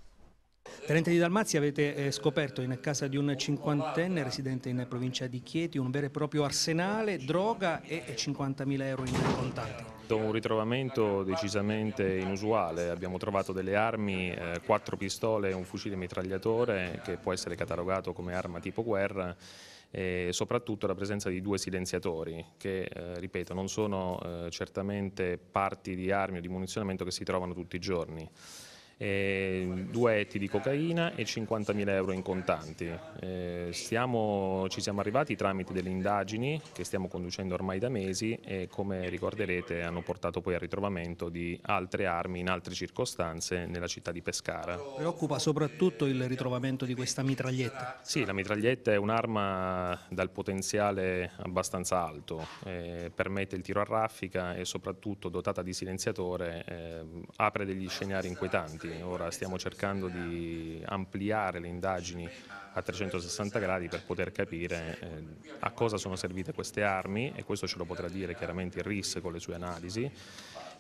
Tenente di Dalmazia avete eh, scoperto in casa di un cinquantenne residente in provincia di Chieti un vero e proprio arsenale, droga e 50.000 euro in contanti. Un ritrovamento decisamente inusuale, abbiamo trovato delle armi, eh, quattro pistole e un fucile mitragliatore che può essere catalogato come arma tipo guerra e soprattutto la presenza di due silenziatori che, eh, ripeto, non sono eh, certamente parti di armi o di munizionamento che si trovano tutti i giorni due etti di cocaina e 50.000 euro in contanti. Eh, stiamo, ci siamo arrivati tramite delle indagini che stiamo conducendo ormai da mesi e come ricorderete hanno portato poi al ritrovamento di altre armi in altre circostanze nella città di Pescara. Preoccupa soprattutto il ritrovamento di questa mitraglietta? Sì, la mitraglietta è un'arma dal potenziale abbastanza alto, eh, permette il tiro a raffica e soprattutto dotata di silenziatore eh, apre degli scenari inquietanti ora stiamo cercando di ampliare le indagini a 360 gradi per poter capire eh, a cosa sono servite queste armi e questo ce lo potrà dire chiaramente il RIS con le sue analisi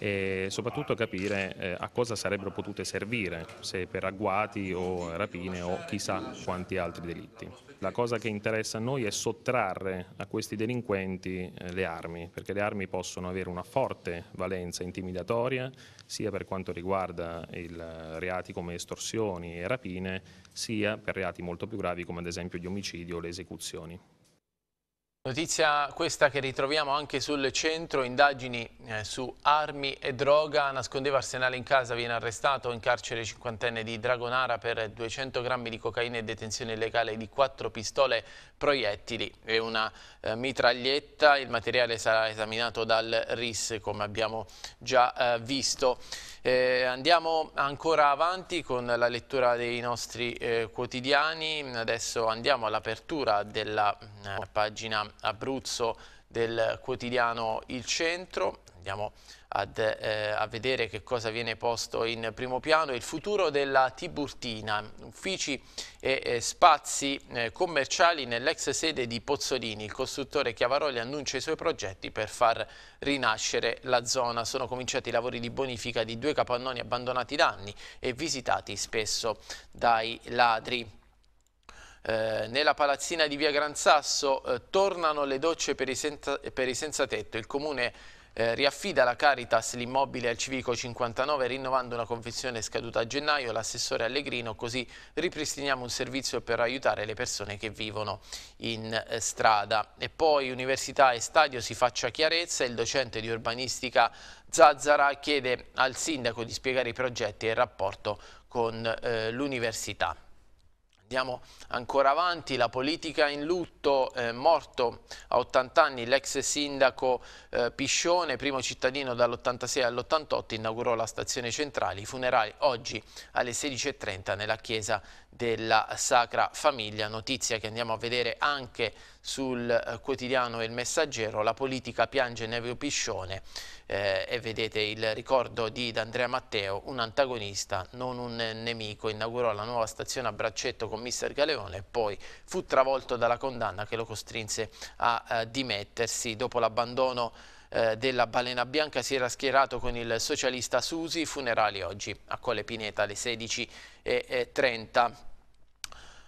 e soprattutto capire eh, a cosa sarebbero potute servire, se per agguati o rapine o chissà quanti altri delitti. La cosa che interessa a noi è sottrarre a questi delinquenti eh, le armi, perché le armi possono avere una forte valenza intimidatoria, sia per quanto riguarda i reati come estorsioni e rapine, sia per reati molto più gravi come ad esempio gli omicidi o le esecuzioni. Notizia questa che ritroviamo anche sul centro, indagini eh, su armi e droga, nascondeva arsenale in casa, viene arrestato in carcere cinquantenne di Dragonara per 200 grammi di cocaina e detenzione illegale di quattro pistole proiettili e una eh, mitraglietta, il materiale sarà esaminato dal RIS come abbiamo già eh, visto. Eh, andiamo ancora avanti con la lettura dei nostri eh, quotidiani, adesso andiamo all'apertura della eh, pagina Abruzzo del quotidiano Il Centro, andiamo ad, eh, a vedere che cosa viene posto in primo piano, il futuro della Tiburtina, uffici e eh, spazi eh, commerciali nell'ex sede di Pozzolini, il costruttore Chiavaroli annuncia i suoi progetti per far rinascere la zona, sono cominciati i lavori di bonifica di due capannoni abbandonati da anni e visitati spesso dai ladri. Eh, nella palazzina di via Gran Sasso eh, tornano le docce per i, senza, per i senza tetto. Il comune eh, riaffida la Caritas l'immobile al Civico 59 rinnovando una convenzione scaduta a gennaio. L'assessore Allegrino così ripristiniamo un servizio per aiutare le persone che vivono in eh, strada. E poi Università e Stadio si faccia chiarezza. Il docente di urbanistica Zazzara chiede al sindaco di spiegare i progetti e il rapporto con eh, l'università. Andiamo ancora avanti, la politica in lutto, eh, morto a 80 anni l'ex sindaco eh, Piscione, primo cittadino dall'86 all'88, inaugurò la stazione centrale, i funerali oggi alle 16.30 nella chiesa della Sacra Famiglia, notizia che andiamo a vedere anche sul eh, quotidiano Il Messaggero, la politica piange Nevio Piscione eh, e vedete il ricordo di D'Andrea Matteo, un antagonista, non un nemico, inaugurò la nuova stazione a braccetto con mister Galeone e poi fu travolto dalla condanna che lo costrinse a, a eh, dimettersi. Dopo l'abbandono eh, della Balena Bianca si era schierato con il socialista Susi, funerali oggi a Colle Pineta alle 16.30.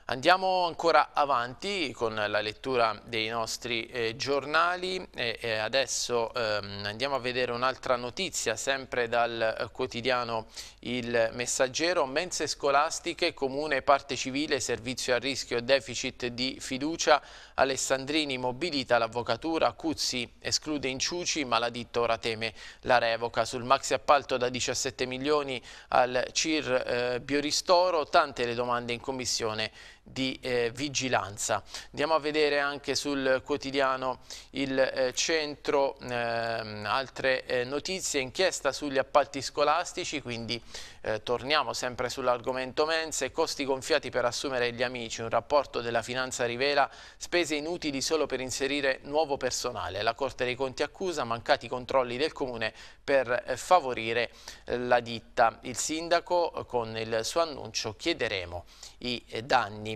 Andiamo ancora avanti con la lettura dei nostri eh, giornali e, e adesso ehm, andiamo a vedere un'altra notizia sempre dal eh, quotidiano Il Messaggero. Mense scolastiche, comune, parte civile, servizio a rischio, deficit di fiducia. Alessandrini mobilita l'avvocatura, Cuzzi esclude Inciuci, ma ora teme la revoca. Sul maxi appalto da 17 milioni al CIR eh, Bioristoro, tante le domande in commissione di eh, vigilanza. Andiamo a vedere anche sul quotidiano Il eh, Centro ehm, altre eh, notizie, inchiesta sugli appalti scolastici, quindi eh, torniamo sempre sull'argomento mense, costi gonfiati per assumere gli amici, un rapporto della finanza rivela spese inutili solo per inserire nuovo personale. La Corte dei Conti accusa mancati controlli del Comune per eh, favorire eh, la ditta. Il sindaco con il suo annuncio chiederemo i danni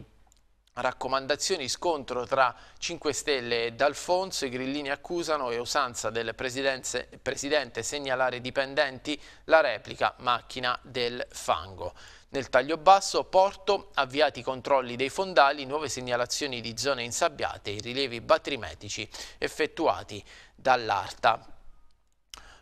Raccomandazioni scontro tra 5 Stelle e D'Alfonso, i grillini accusano e usanza del Presidente segnalare dipendenti, la replica macchina del fango. Nel taglio basso, Porto, avviati i controlli dei fondali, nuove segnalazioni di zone insabbiate, i rilievi batrimetici effettuati dall'Arta.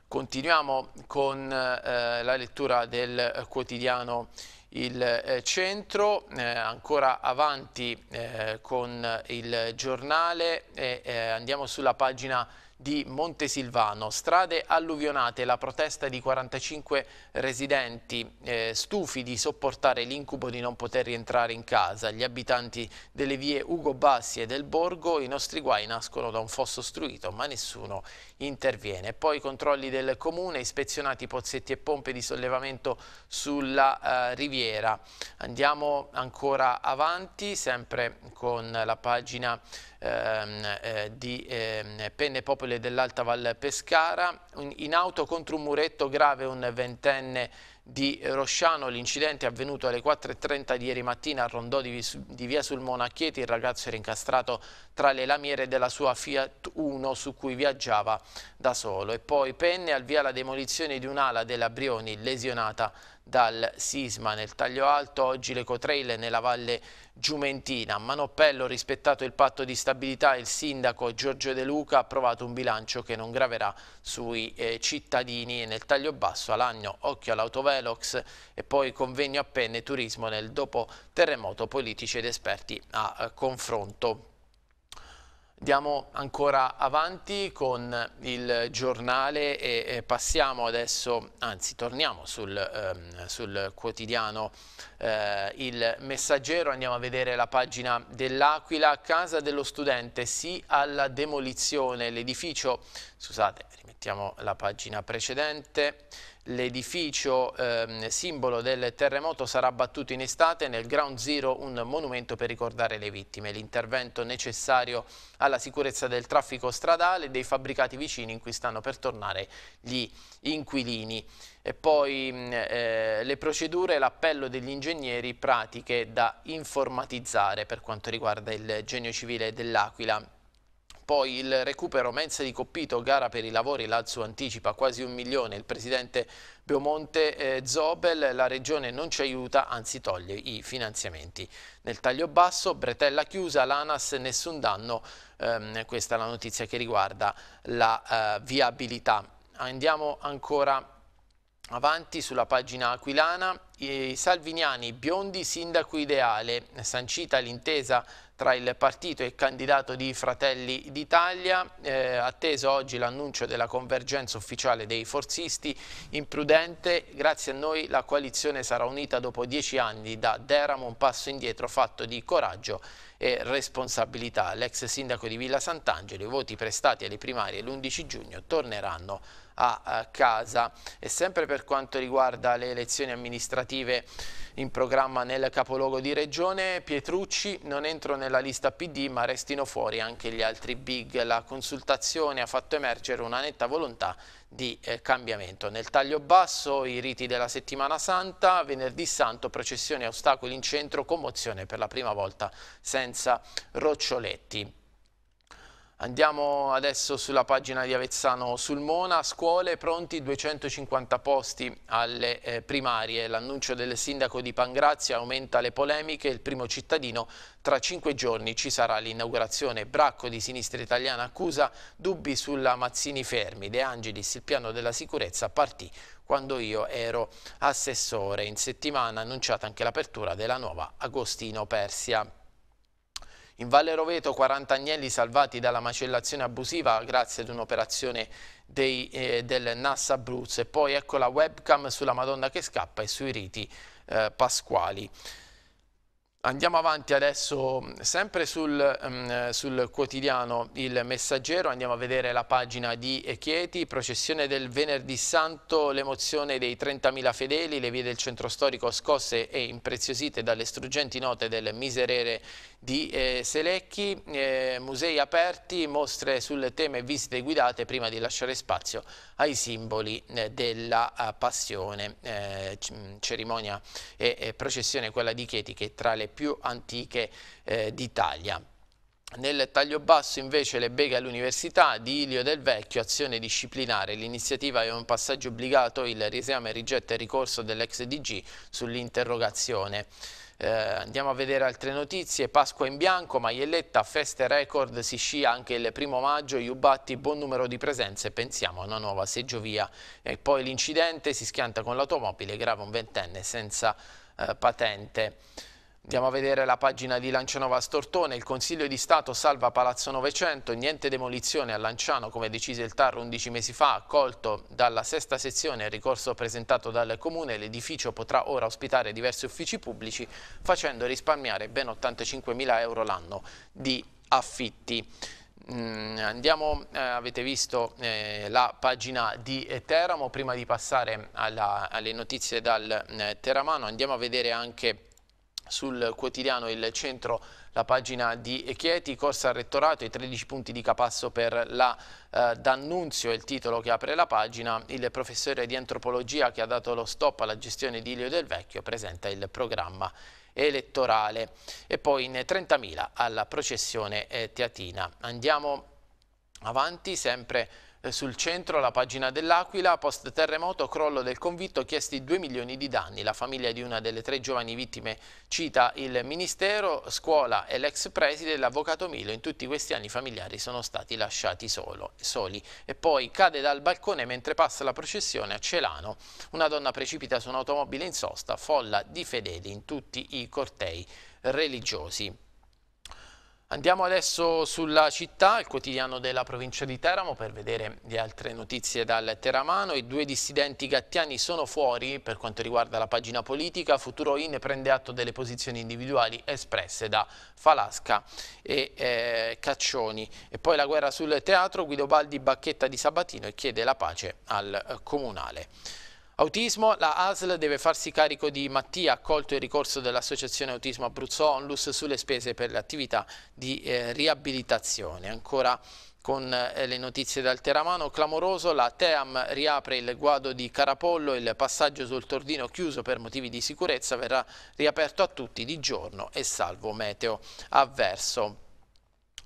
Continuiamo con eh, la lettura del quotidiano il eh, centro, eh, ancora avanti eh, con il giornale e eh, andiamo sulla pagina di Montesilvano, strade alluvionate, la protesta di 45 residenti eh, stufi di sopportare l'incubo di non poter rientrare in casa. Gli abitanti delle vie Ugo Bassi e del Borgo, i nostri guai nascono da un fosso ostruito, ma nessuno interviene. Poi controlli del comune, ispezionati pozzetti e pompe di sollevamento sulla eh, riviera. Andiamo ancora avanti, sempre con la pagina ehm, eh, di eh, Penne Popole dell'Alta Val Pescara. In, auto contro un muretto grave un ventenne di Rosciano. L'incidente è avvenuto alle 4.30 di ieri mattina a Rondò di, via Sulmona a Chieti. Il ragazzo era incastrato tra le lamiere della sua Fiat 1 su cui viaggiava da solo. E poi penne al via la demolizione di un'ala della Brioni lesionata dal sisma nel taglio alto, oggi l'ecotrail nella valle Giumentina. A Manoppello, rispettato il patto di stabilità, il sindaco Giorgio De Luca ha approvato un bilancio che non graverà sui eh, cittadini e nel taglio basso all'anno occhio all'autovelox e poi convegno a penne turismo nel dopo terremoto politici ed esperti a eh, confronto. Andiamo ancora avanti con il giornale e, passiamo adesso, anzi torniamo sul, ehm, sul quotidiano eh, Il Messaggero, andiamo a vedere la pagina dell'Aquila, casa dello studente, sì alla demolizione, l'edificio, scusate rimettiamo la pagina precedente, L'edificio eh, simbolo del terremoto sarà battuto in estate nel Ground Zero, un monumento per ricordare le vittime. L'intervento necessario alla sicurezza del traffico stradale e dei fabbricati vicini in cui stanno per tornare gli inquilini. E poi eh, le procedure, l'appello degli ingegneri, pratiche da informatizzare per quanto riguarda il genio civile dell'Aquila. Poi il recupero mensa di Coppito, gara per i lavori, Lazio anticipa quasi un milione, il presidente Beomonte eh, Zobel, la regione non ci aiuta, anzi toglie i finanziamenti. Nel taglio basso, bretella chiusa, l'ANAS nessun danno, ehm, questa è la notizia che riguarda la eh, viabilità. Andiamo ancora Avanti sulla pagina aquilana, i Salviniani, biondi sindaco ideale, sancita l'intesa tra il partito e il candidato di Fratelli d'Italia, eh, atteso oggi l'annuncio della convergenza ufficiale dei forzisti, imprudente, grazie a noi la coalizione sarà unita dopo dieci anni da Deramo, un passo indietro fatto di coraggio e responsabilità. L'ex sindaco di Villa Sant'Angelo, i voti prestati alle primarie l'11 giugno torneranno a casa. E sempre per quanto riguarda le elezioni amministrative in programma nel capoluogo di regione, Pietrucci non entro nella lista PD ma restino fuori anche gli altri big. La consultazione ha fatto emergere una netta volontà di eh, cambiamento. Nel taglio basso i riti della settimana santa, venerdì santo, processione a ostacoli in centro, commozione per la prima volta senza roccioletti. Andiamo adesso sulla pagina di Avezzano Sulmona, scuole pronti 250 posti alle eh, primarie, l'annuncio del sindaco di Pangrazia aumenta le polemiche, il primo cittadino tra cinque giorni ci sarà l'inaugurazione, Bracco di Sinistra Italiana accusa dubbi sulla Mazzini Fermi, De Angelis il piano della sicurezza partì quando io ero assessore, in settimana annunciata anche l'apertura della nuova Agostino Persia. In Valle Roveto 40 agnelli salvati dalla macellazione abusiva grazie ad un'operazione eh, del NAS Abruzzo e poi ecco la webcam sulla Madonna che scappa e sui riti eh, pasquali. Andiamo avanti adesso, sempre sul, um, sul, quotidiano Il Messaggero, andiamo a vedere la pagina di Chieti, processione del venerdì santo, l'emozione dei 30.000 fedeli, le vie del centro storico scosse e impreziosite dalle struggenti note del miserere di eh, Selecchi, eh, musei aperti, mostre sul tema e visite guidate prima di lasciare spazio ai simboli eh, della uh, passione, eh, cerimonia e, e, processione quella di Chieti che tra le più antiche eh, d'Italia. Nel taglio basso invece le beghe all'Università di Ilio del Vecchio, azione disciplinare. L'iniziativa è un passaggio obbligato, il riesame rigetta il ricorso dell'ex DG sull'interrogazione. Eh, andiamo a vedere altre notizie, Pasqua in bianco, Maielletta, feste record, si scia anche il primo maggio, Iubatti, buon numero di presenze, pensiamo a una nuova seggiovia. E poi l'incidente, si schianta con l'automobile, grava un ventenne senza eh, patente. Andiamo a vedere la pagina di Lancianova Stortone, il Consiglio di Stato salva Palazzo Novecento, niente demolizione a Lanciano come decise il TAR 11 mesi fa, accolto dalla sesta sezione il ricorso presentato dal Comune, l'edificio potrà ora ospitare diversi uffici pubblici facendo risparmiare ben 85 mila euro l'anno di affitti. Mm, andiamo, eh, avete visto eh, la pagina di Teramo, prima di passare alla, alle notizie dal eh, Teramano andiamo a vedere anche sul quotidiano Il Centro la pagina di Chieti, corsa al rettorato, i 13 punti di Capasso per la eh, D'Annunzio è il titolo che apre la pagina, il professore di antropologia che ha dato lo stop alla gestione di Ilio del Vecchio presenta il programma elettorale e poi in 30.000 alla processione eh, teatina. Andiamo avanti sempre sul centro la pagina dell'Aquila, post terremoto, crollo del convitto, chiesti 2 milioni di danni. La famiglia di una delle tre giovani vittime cita il Ministero, scuola e l'ex preside, l'avvocato Milo. In tutti questi anni i familiari sono stati lasciati solo, soli. E poi cade dal balcone mentre passa la processione a Celano. Una donna precipita su un'automobile in sosta, folla di fedeli in tutti i cortei religiosi. Andiamo adesso sulla città, il quotidiano della provincia di Teramo, per vedere le altre notizie dal Teramano. I due dissidenti gattiani sono fuori per quanto riguarda la pagina politica. Futuro In prende atto delle posizioni individuali espresse da Falasca e eh, Caccioni. E poi la guerra sul teatro, Guido Baldi bacchetta di Sabatino e chiede la pace al eh, comunale. Autismo, la ASL deve farsi carico di Mattia, accolto il ricorso dell'Associazione Autismo Abruzzo Onlus sulle spese per le attività di eh, riabilitazione. Ancora con eh, le notizie dal Teramano, clamoroso, la Team riapre il guado di Carapollo, il passaggio sul Tordino chiuso per motivi di sicurezza verrà riaperto a tutti di giorno e salvo meteo avverso.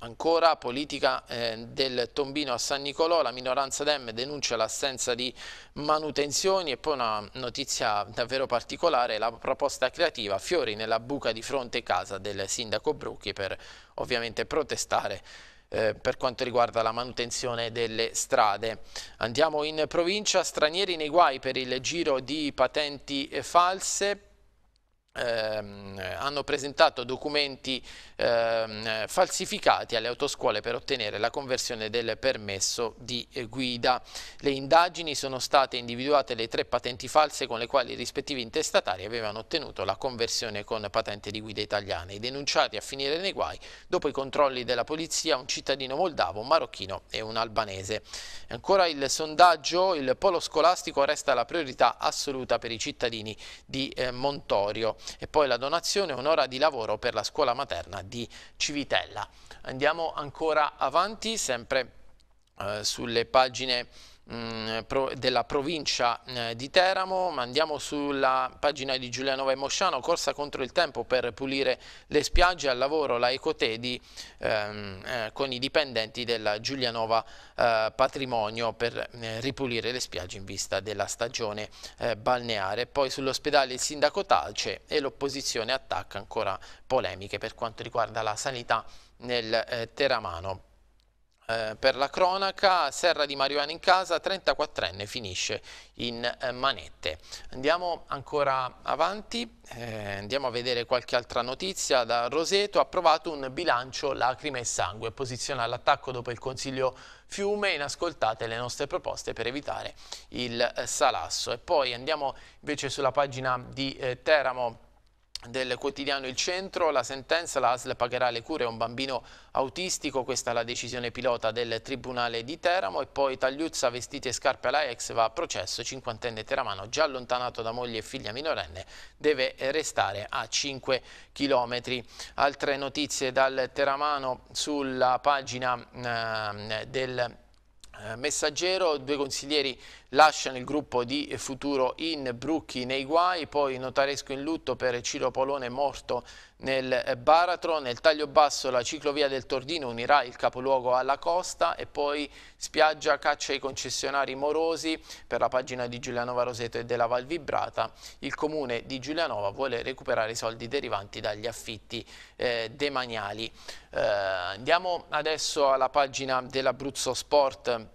Ancora politica eh, del tombino a San Nicolò, la minoranza Dem denuncia l'assenza di manutenzioni e poi una notizia davvero particolare, la proposta creativa. Fiori nella buca di fronte casa del sindaco Brucchi per ovviamente protestare eh, per quanto riguarda la manutenzione delle strade. Andiamo in provincia, stranieri nei guai per il giro di patenti false, Ehm, hanno presentato documenti ehm, falsificati alle autoscuole per ottenere la conversione del permesso di guida. Le indagini sono state individuate le tre patenti false con le quali i rispettivi intestatari avevano ottenuto la conversione con patente di guida italiana. I denunciati a finire nei guai dopo i controlli della polizia un cittadino moldavo, un marocchino e un albanese. Ancora il sondaggio, il polo scolastico resta la priorità assoluta per i cittadini di eh, Montorio e poi la donazione un'ora di lavoro per la scuola materna di Civitella. Andiamo ancora avanti, sempre eh, sulle pagine della provincia eh, di Teramo, ma andiamo sulla pagina di Giulianova e Mosciano, corsa contro il tempo per pulire le spiagge, al lavoro la Ecotedi ehm, eh, con i dipendenti della Giulianova eh, Patrimonio per eh, ripulire le spiagge in vista della stagione eh, balneare. Poi sull'ospedale il sindaco Talce e l'opposizione attacca ancora polemiche per quanto riguarda la sanità nel eh, Teramano. Eh, per la cronaca, Serra di Mariano in casa, 34enne, finisce in eh, manette. Andiamo ancora avanti, eh, andiamo a vedere qualche altra notizia. Da Roseto approvato un bilancio lacrime e sangue, posiziona l'attacco dopo il Consiglio Fiume, inascoltate le nostre proposte per evitare il eh, salasso. E poi andiamo invece sulla pagina di eh, Teramo del quotidiano Il Centro, la sentenza, la ASL pagherà le cure a un bambino autistico, questa è la decisione pilota del Tribunale di Teramo. E poi Tagliuzza, vestiti e scarpe alla ex, va a processo, cinquantenne teramano già allontanato da moglie e figlia minorenne, deve restare a 5 chilometri. Altre notizie dal Teramano sulla pagina eh, del messaggero, due consiglieri lasciano il gruppo di Futuro in Brucchi nei guai, poi notaresco in lutto per Ciro Polone morto nel Baratro, nel taglio basso la ciclovia del Tordino unirà il capoluogo alla costa e poi spiaggia caccia ai concessionari morosi per la pagina di Giulianova Roseto e della Val Vibrata. Il comune di Giulianova vuole recuperare i soldi derivanti dagli affitti eh, demaniali. Eh, andiamo adesso alla pagina dell'Abruzzo Sport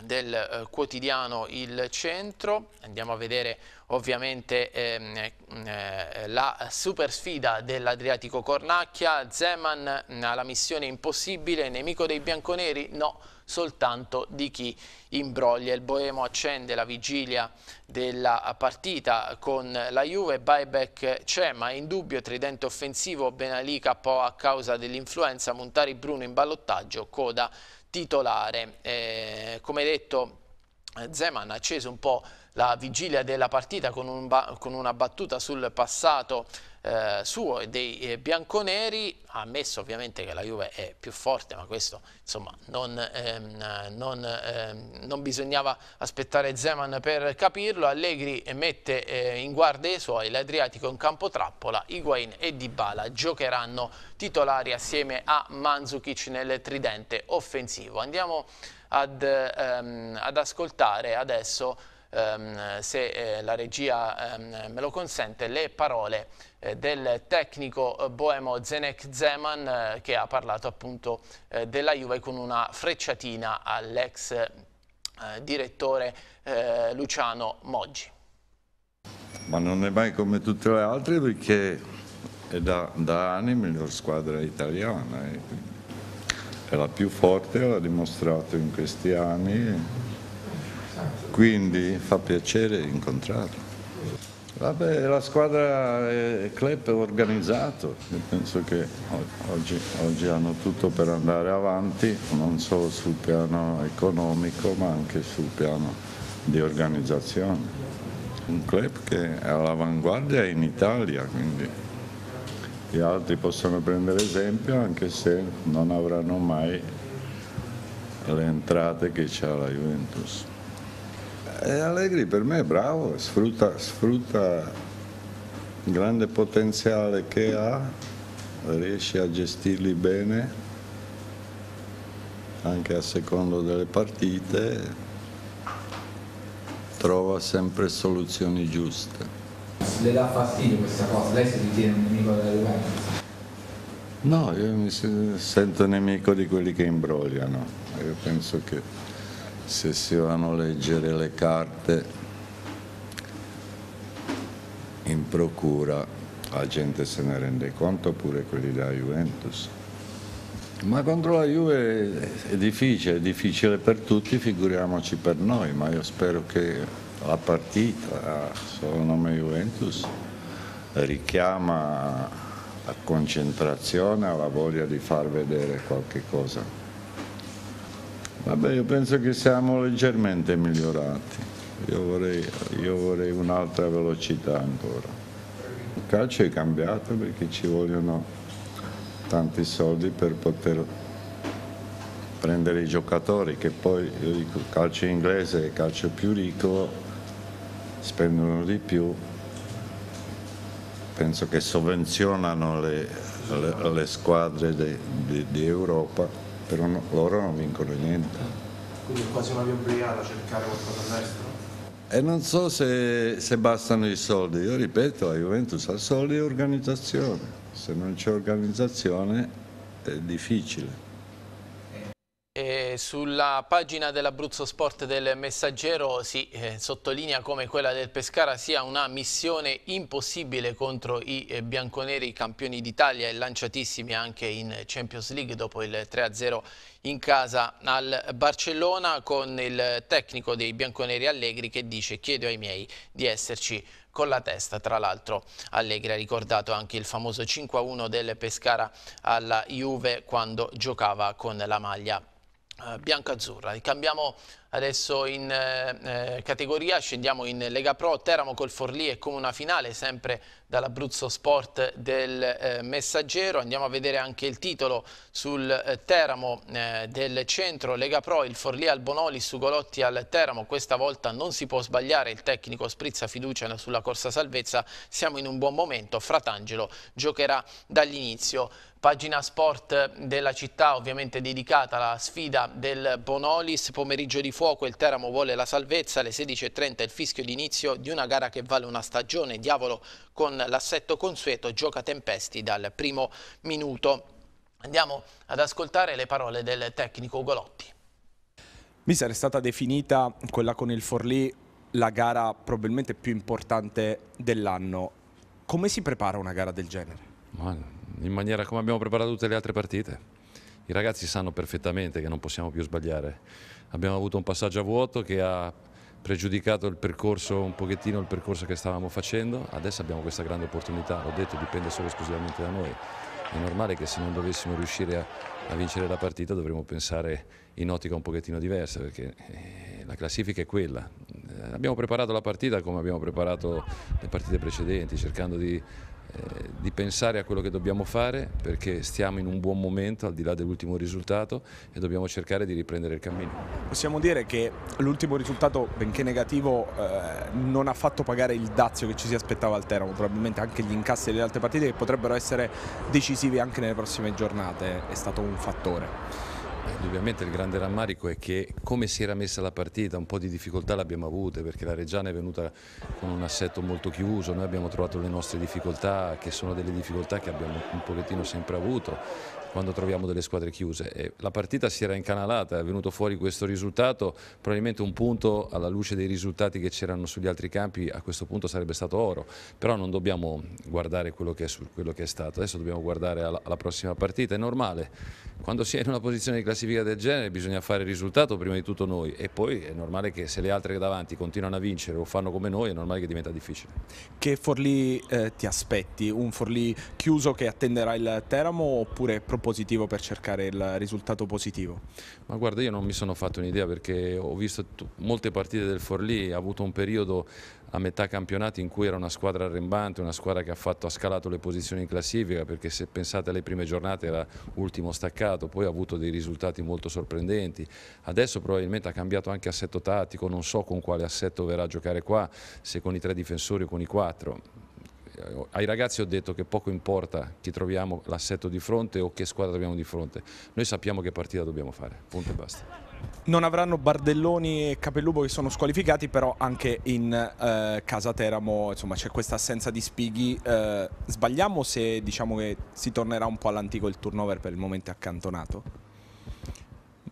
del eh, quotidiano Il Centro, andiamo a vedere ovviamente ehm, eh, la super sfida dell'Adriatico Cornacchia, Zeman alla missione impossibile, nemico dei bianconeri? No, soltanto di chi imbroglia. Il Boemo accende la vigilia della partita con la Juve, buyback c'è ma è in dubbio. Tridente offensivo, Benalì KO a causa dell'influenza, Montari Bruno in ballottaggio, coda titolare. Eh, come detto Zeman ha acceso un po' la vigilia della partita con, un con una battuta sul passato eh, suo e dei eh, bianconeri, ammesso ovviamente che la Juve è più forte, ma questo insomma non, ehm, non, ehm, non bisognava aspettare Zeman per capirlo, Allegri mette eh, in guardia i suoi, l'Adriatico in campo trappola, Higuain e Dybala giocheranno titolari assieme a Mandzukic nel tridente offensivo. Andiamo ad, ehm, ad ascoltare adesso ehm, se eh, la regia ehm, me lo consente, le parole eh, del tecnico eh, boemo Zenek Zeman eh, che ha parlato appunto eh, della Juve con una frecciatina all'ex direttore Luciano Moggi. Ma non è mai come tutte le altre perché è da, da anni miglior squadra italiana. È la più forte, l'ha dimostrato in questi anni quindi fa piacere incontrarlo. Vabbè, la squadra è club è organizzato, Io penso che oggi, oggi, hanno tutto per andare avanti, non solo sul piano economico ma anche sul piano di organizzazione. Un club che è all'avanguardia in Italia, quindi gli altri possono prendere esempio anche se non avranno mai le entrate che ha la Juventus. E Allegri per me è bravo, sfrutta, sfrutta il grande potenziale che ha, riesce a gestirli bene, anche a secondo delle partite, trova sempre soluzioni giuste. Le dà fastidio questa cosa? Lei si ritiene un nemico della Juventus? No, io mi sento nemico di quelli che imbrogliano. Io penso che se si vanno a leggere le carte in procura la gente se ne rende conto pure quelli della Juventus. Ma contro la Juve è difficile, è difficile per tutti, figuriamoci per noi, ma io spero che la partita, solo nome Juventus, richiama la concentrazione, la voglia di far vedere qualche cosa. Vabbè, io penso che siamo leggermente migliorati. Io vorrei, io vorrei un'altra velocità ancora. Il calcio è cambiato perché ci vogliono tanti soldi per poter prendere i giocatori che poi, io dico, il calcio inglese è il calcio più ricco, spendono di più, penso che sovvenzionano le, le, le squadre di Europa però no, loro non vincono niente. Quindi è quasi una via obbligata cercare qualcosa all'estero? E non so se, se, bastano i soldi, io ripeto, la Juventus ha soldi e organizzazione, se non c'è organizzazione è difficile. Sulla pagina dell'Abruzzo Sport del Messaggero si eh, sottolinea come quella del Pescara sia una missione impossibile contro i eh, bianconeri campioni d'Italia e lanciatissimi anche in Champions League dopo il 3-0 in casa al Barcellona con il tecnico dei bianconeri Allegri che dice chiedo ai miei di esserci con la testa. Tra l'altro Allegri ha ricordato anche il famoso 5-1 del Pescara alla Juve quando giocava con la maglia eh, bianca-azzurra. Cambiamo adesso in eh, eh, categoria, scendiamo in Lega Pro, Teramo col Forlì è come una finale, sempre dall'Abruzzo Sport del eh, Messaggero. Andiamo a vedere anche il titolo sul eh, Teramo eh, del centro, Lega Pro, il Forlì al Bonoli, su Golotti al Teramo. Questa volta non si può sbagliare, il tecnico sprizza fiducia sulla corsa salvezza. Siamo in un buon momento, Fratangelo giocherà dall'inizio. Pagina sport della città ovviamente dedicata alla sfida del Bonolis, pomeriggio di fuoco, il Teramo vuole la salvezza, alle 16.30 il fischio d'inizio di una gara che vale una stagione, Diavolo con l'assetto consueto gioca tempesti dal primo minuto. Andiamo ad ascoltare le parole del tecnico Golotti. Mister è stata definita quella con il Forlì la gara probabilmente più importante dell'anno. Come si prepara una gara del genere? Ma in maniera come abbiamo preparato tutte le altre partite. I ragazzi sanno perfettamente che non possiamo più sbagliare. Abbiamo avuto un passaggio a vuoto che ha pregiudicato il percorso, un pochettino il percorso che stavamo facendo, adesso abbiamo questa grande opportunità, l'ho detto, dipende solo esclusivamente da noi. È normale che se non dovessimo riuscire a, a vincere la partita dovremmo pensare in ottica un pochettino diversa perché eh, la classifica è quella. Eh, abbiamo preparato la partita come abbiamo preparato le partite precedenti, cercando di di pensare a quello che dobbiamo fare perché stiamo in un buon momento al di là dell'ultimo risultato e dobbiamo cercare di riprendere il cammino. Possiamo dire che l'ultimo risultato, benché negativo, eh, non ha fatto pagare il dazio che ci si aspettava al Teramo, probabilmente anche gli incassi delle altre partite che potrebbero essere decisivi anche nelle prossime giornate è stato un fattore. Indubbiamente il grande rammarico è che come si era messa la partita un po' di difficoltà l'abbiamo avute perché la Reggiana è venuta con un assetto molto chiuso, noi abbiamo trovato le nostre difficoltà che sono delle difficoltà che abbiamo un pochettino sempre avuto quando troviamo delle squadre chiuse. E la partita si era incanalata, è venuto fuori questo risultato, probabilmente un punto alla luce dei risultati che c'erano sugli altri campi a questo punto sarebbe stato oro, però non dobbiamo guardare quello che è, quello che è stato, adesso dobbiamo guardare alla, alla prossima partita, è normale, quando si è in una posizione di classifica del genere bisogna fare il risultato prima di tutto noi e poi è normale che se le altre davanti continuano a vincere o fanno come noi è normale che diventa difficile. Che Forlì eh, ti aspetti? Un Forlì chiuso che attenderà il Teramo oppure positivo per cercare il risultato positivo? Ma guarda, io non mi sono fatto un'idea perché ho visto molte partite del Forlì, ha avuto un periodo a metà campionato in cui era una squadra arrembante, una squadra che ha, fatto, ha scalato le posizioni in classifica perché se pensate alle prime giornate era ultimo staccato, poi ha avuto dei risultati molto sorprendenti, adesso probabilmente ha cambiato anche assetto tattico, non so con quale assetto verrà a giocare qua, se con i tre difensori o con i quattro, ai ragazzi ho detto che poco importa chi troviamo l'assetto di fronte o che squadra troviamo di fronte, noi sappiamo che partita dobbiamo fare, punto e basta. Non avranno Bardelloni e Capellubo che sono squalificati, però anche in eh, casa Teramo c'è questa assenza di Spighi. Eh, sbagliamo se diciamo che si tornerà un po' all'antico il turnover per il momento accantonato?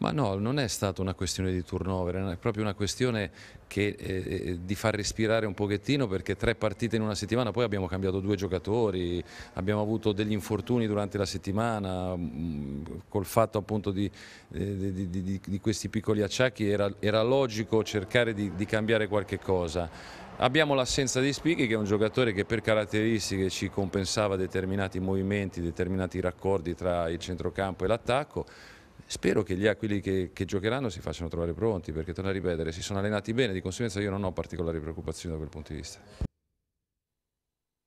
Ma no, non è stata una questione di turnover, è proprio una questione che, eh, eh, di far respirare un pochettino perché tre partite in una settimana, poi abbiamo cambiato due giocatori, abbiamo avuto degli infortuni durante la settimana, mm, col fatto appunto di, eh, di, di, di, questi piccoli acciacchi era, era logico cercare di, cambiare qualche cosa. Abbiamo l'assenza di Spighi che è un giocatore che per caratteristiche ci compensava determinati movimenti, determinati raccordi tra il centrocampo e l'attacco. Spero che gli aquili che, che, giocheranno si facciano trovare pronti, perché torno a ripetere, si sono allenati bene, di conseguenza io non ho particolari preoccupazioni da quel punto di vista.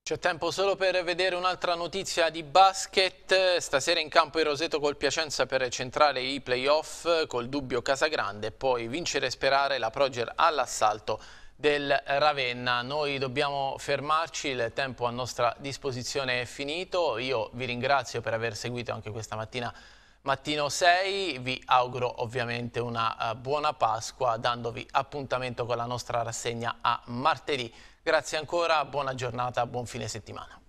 C'è tempo solo per vedere un'altra notizia di basket. Stasera in campo il Roseto col Piacenza per centrare i playoff col dubbio Casagrande e poi vincere e sperare la Proger all'assalto del Ravenna. Noi dobbiamo fermarci, il tempo a nostra disposizione è finito. Io vi ringrazio per aver seguito anche questa mattina Mattino 6, vi auguro ovviamente una uh, buona Pasqua dandovi appuntamento con la nostra rassegna a martedì. Grazie ancora, buona giornata, buon fine settimana.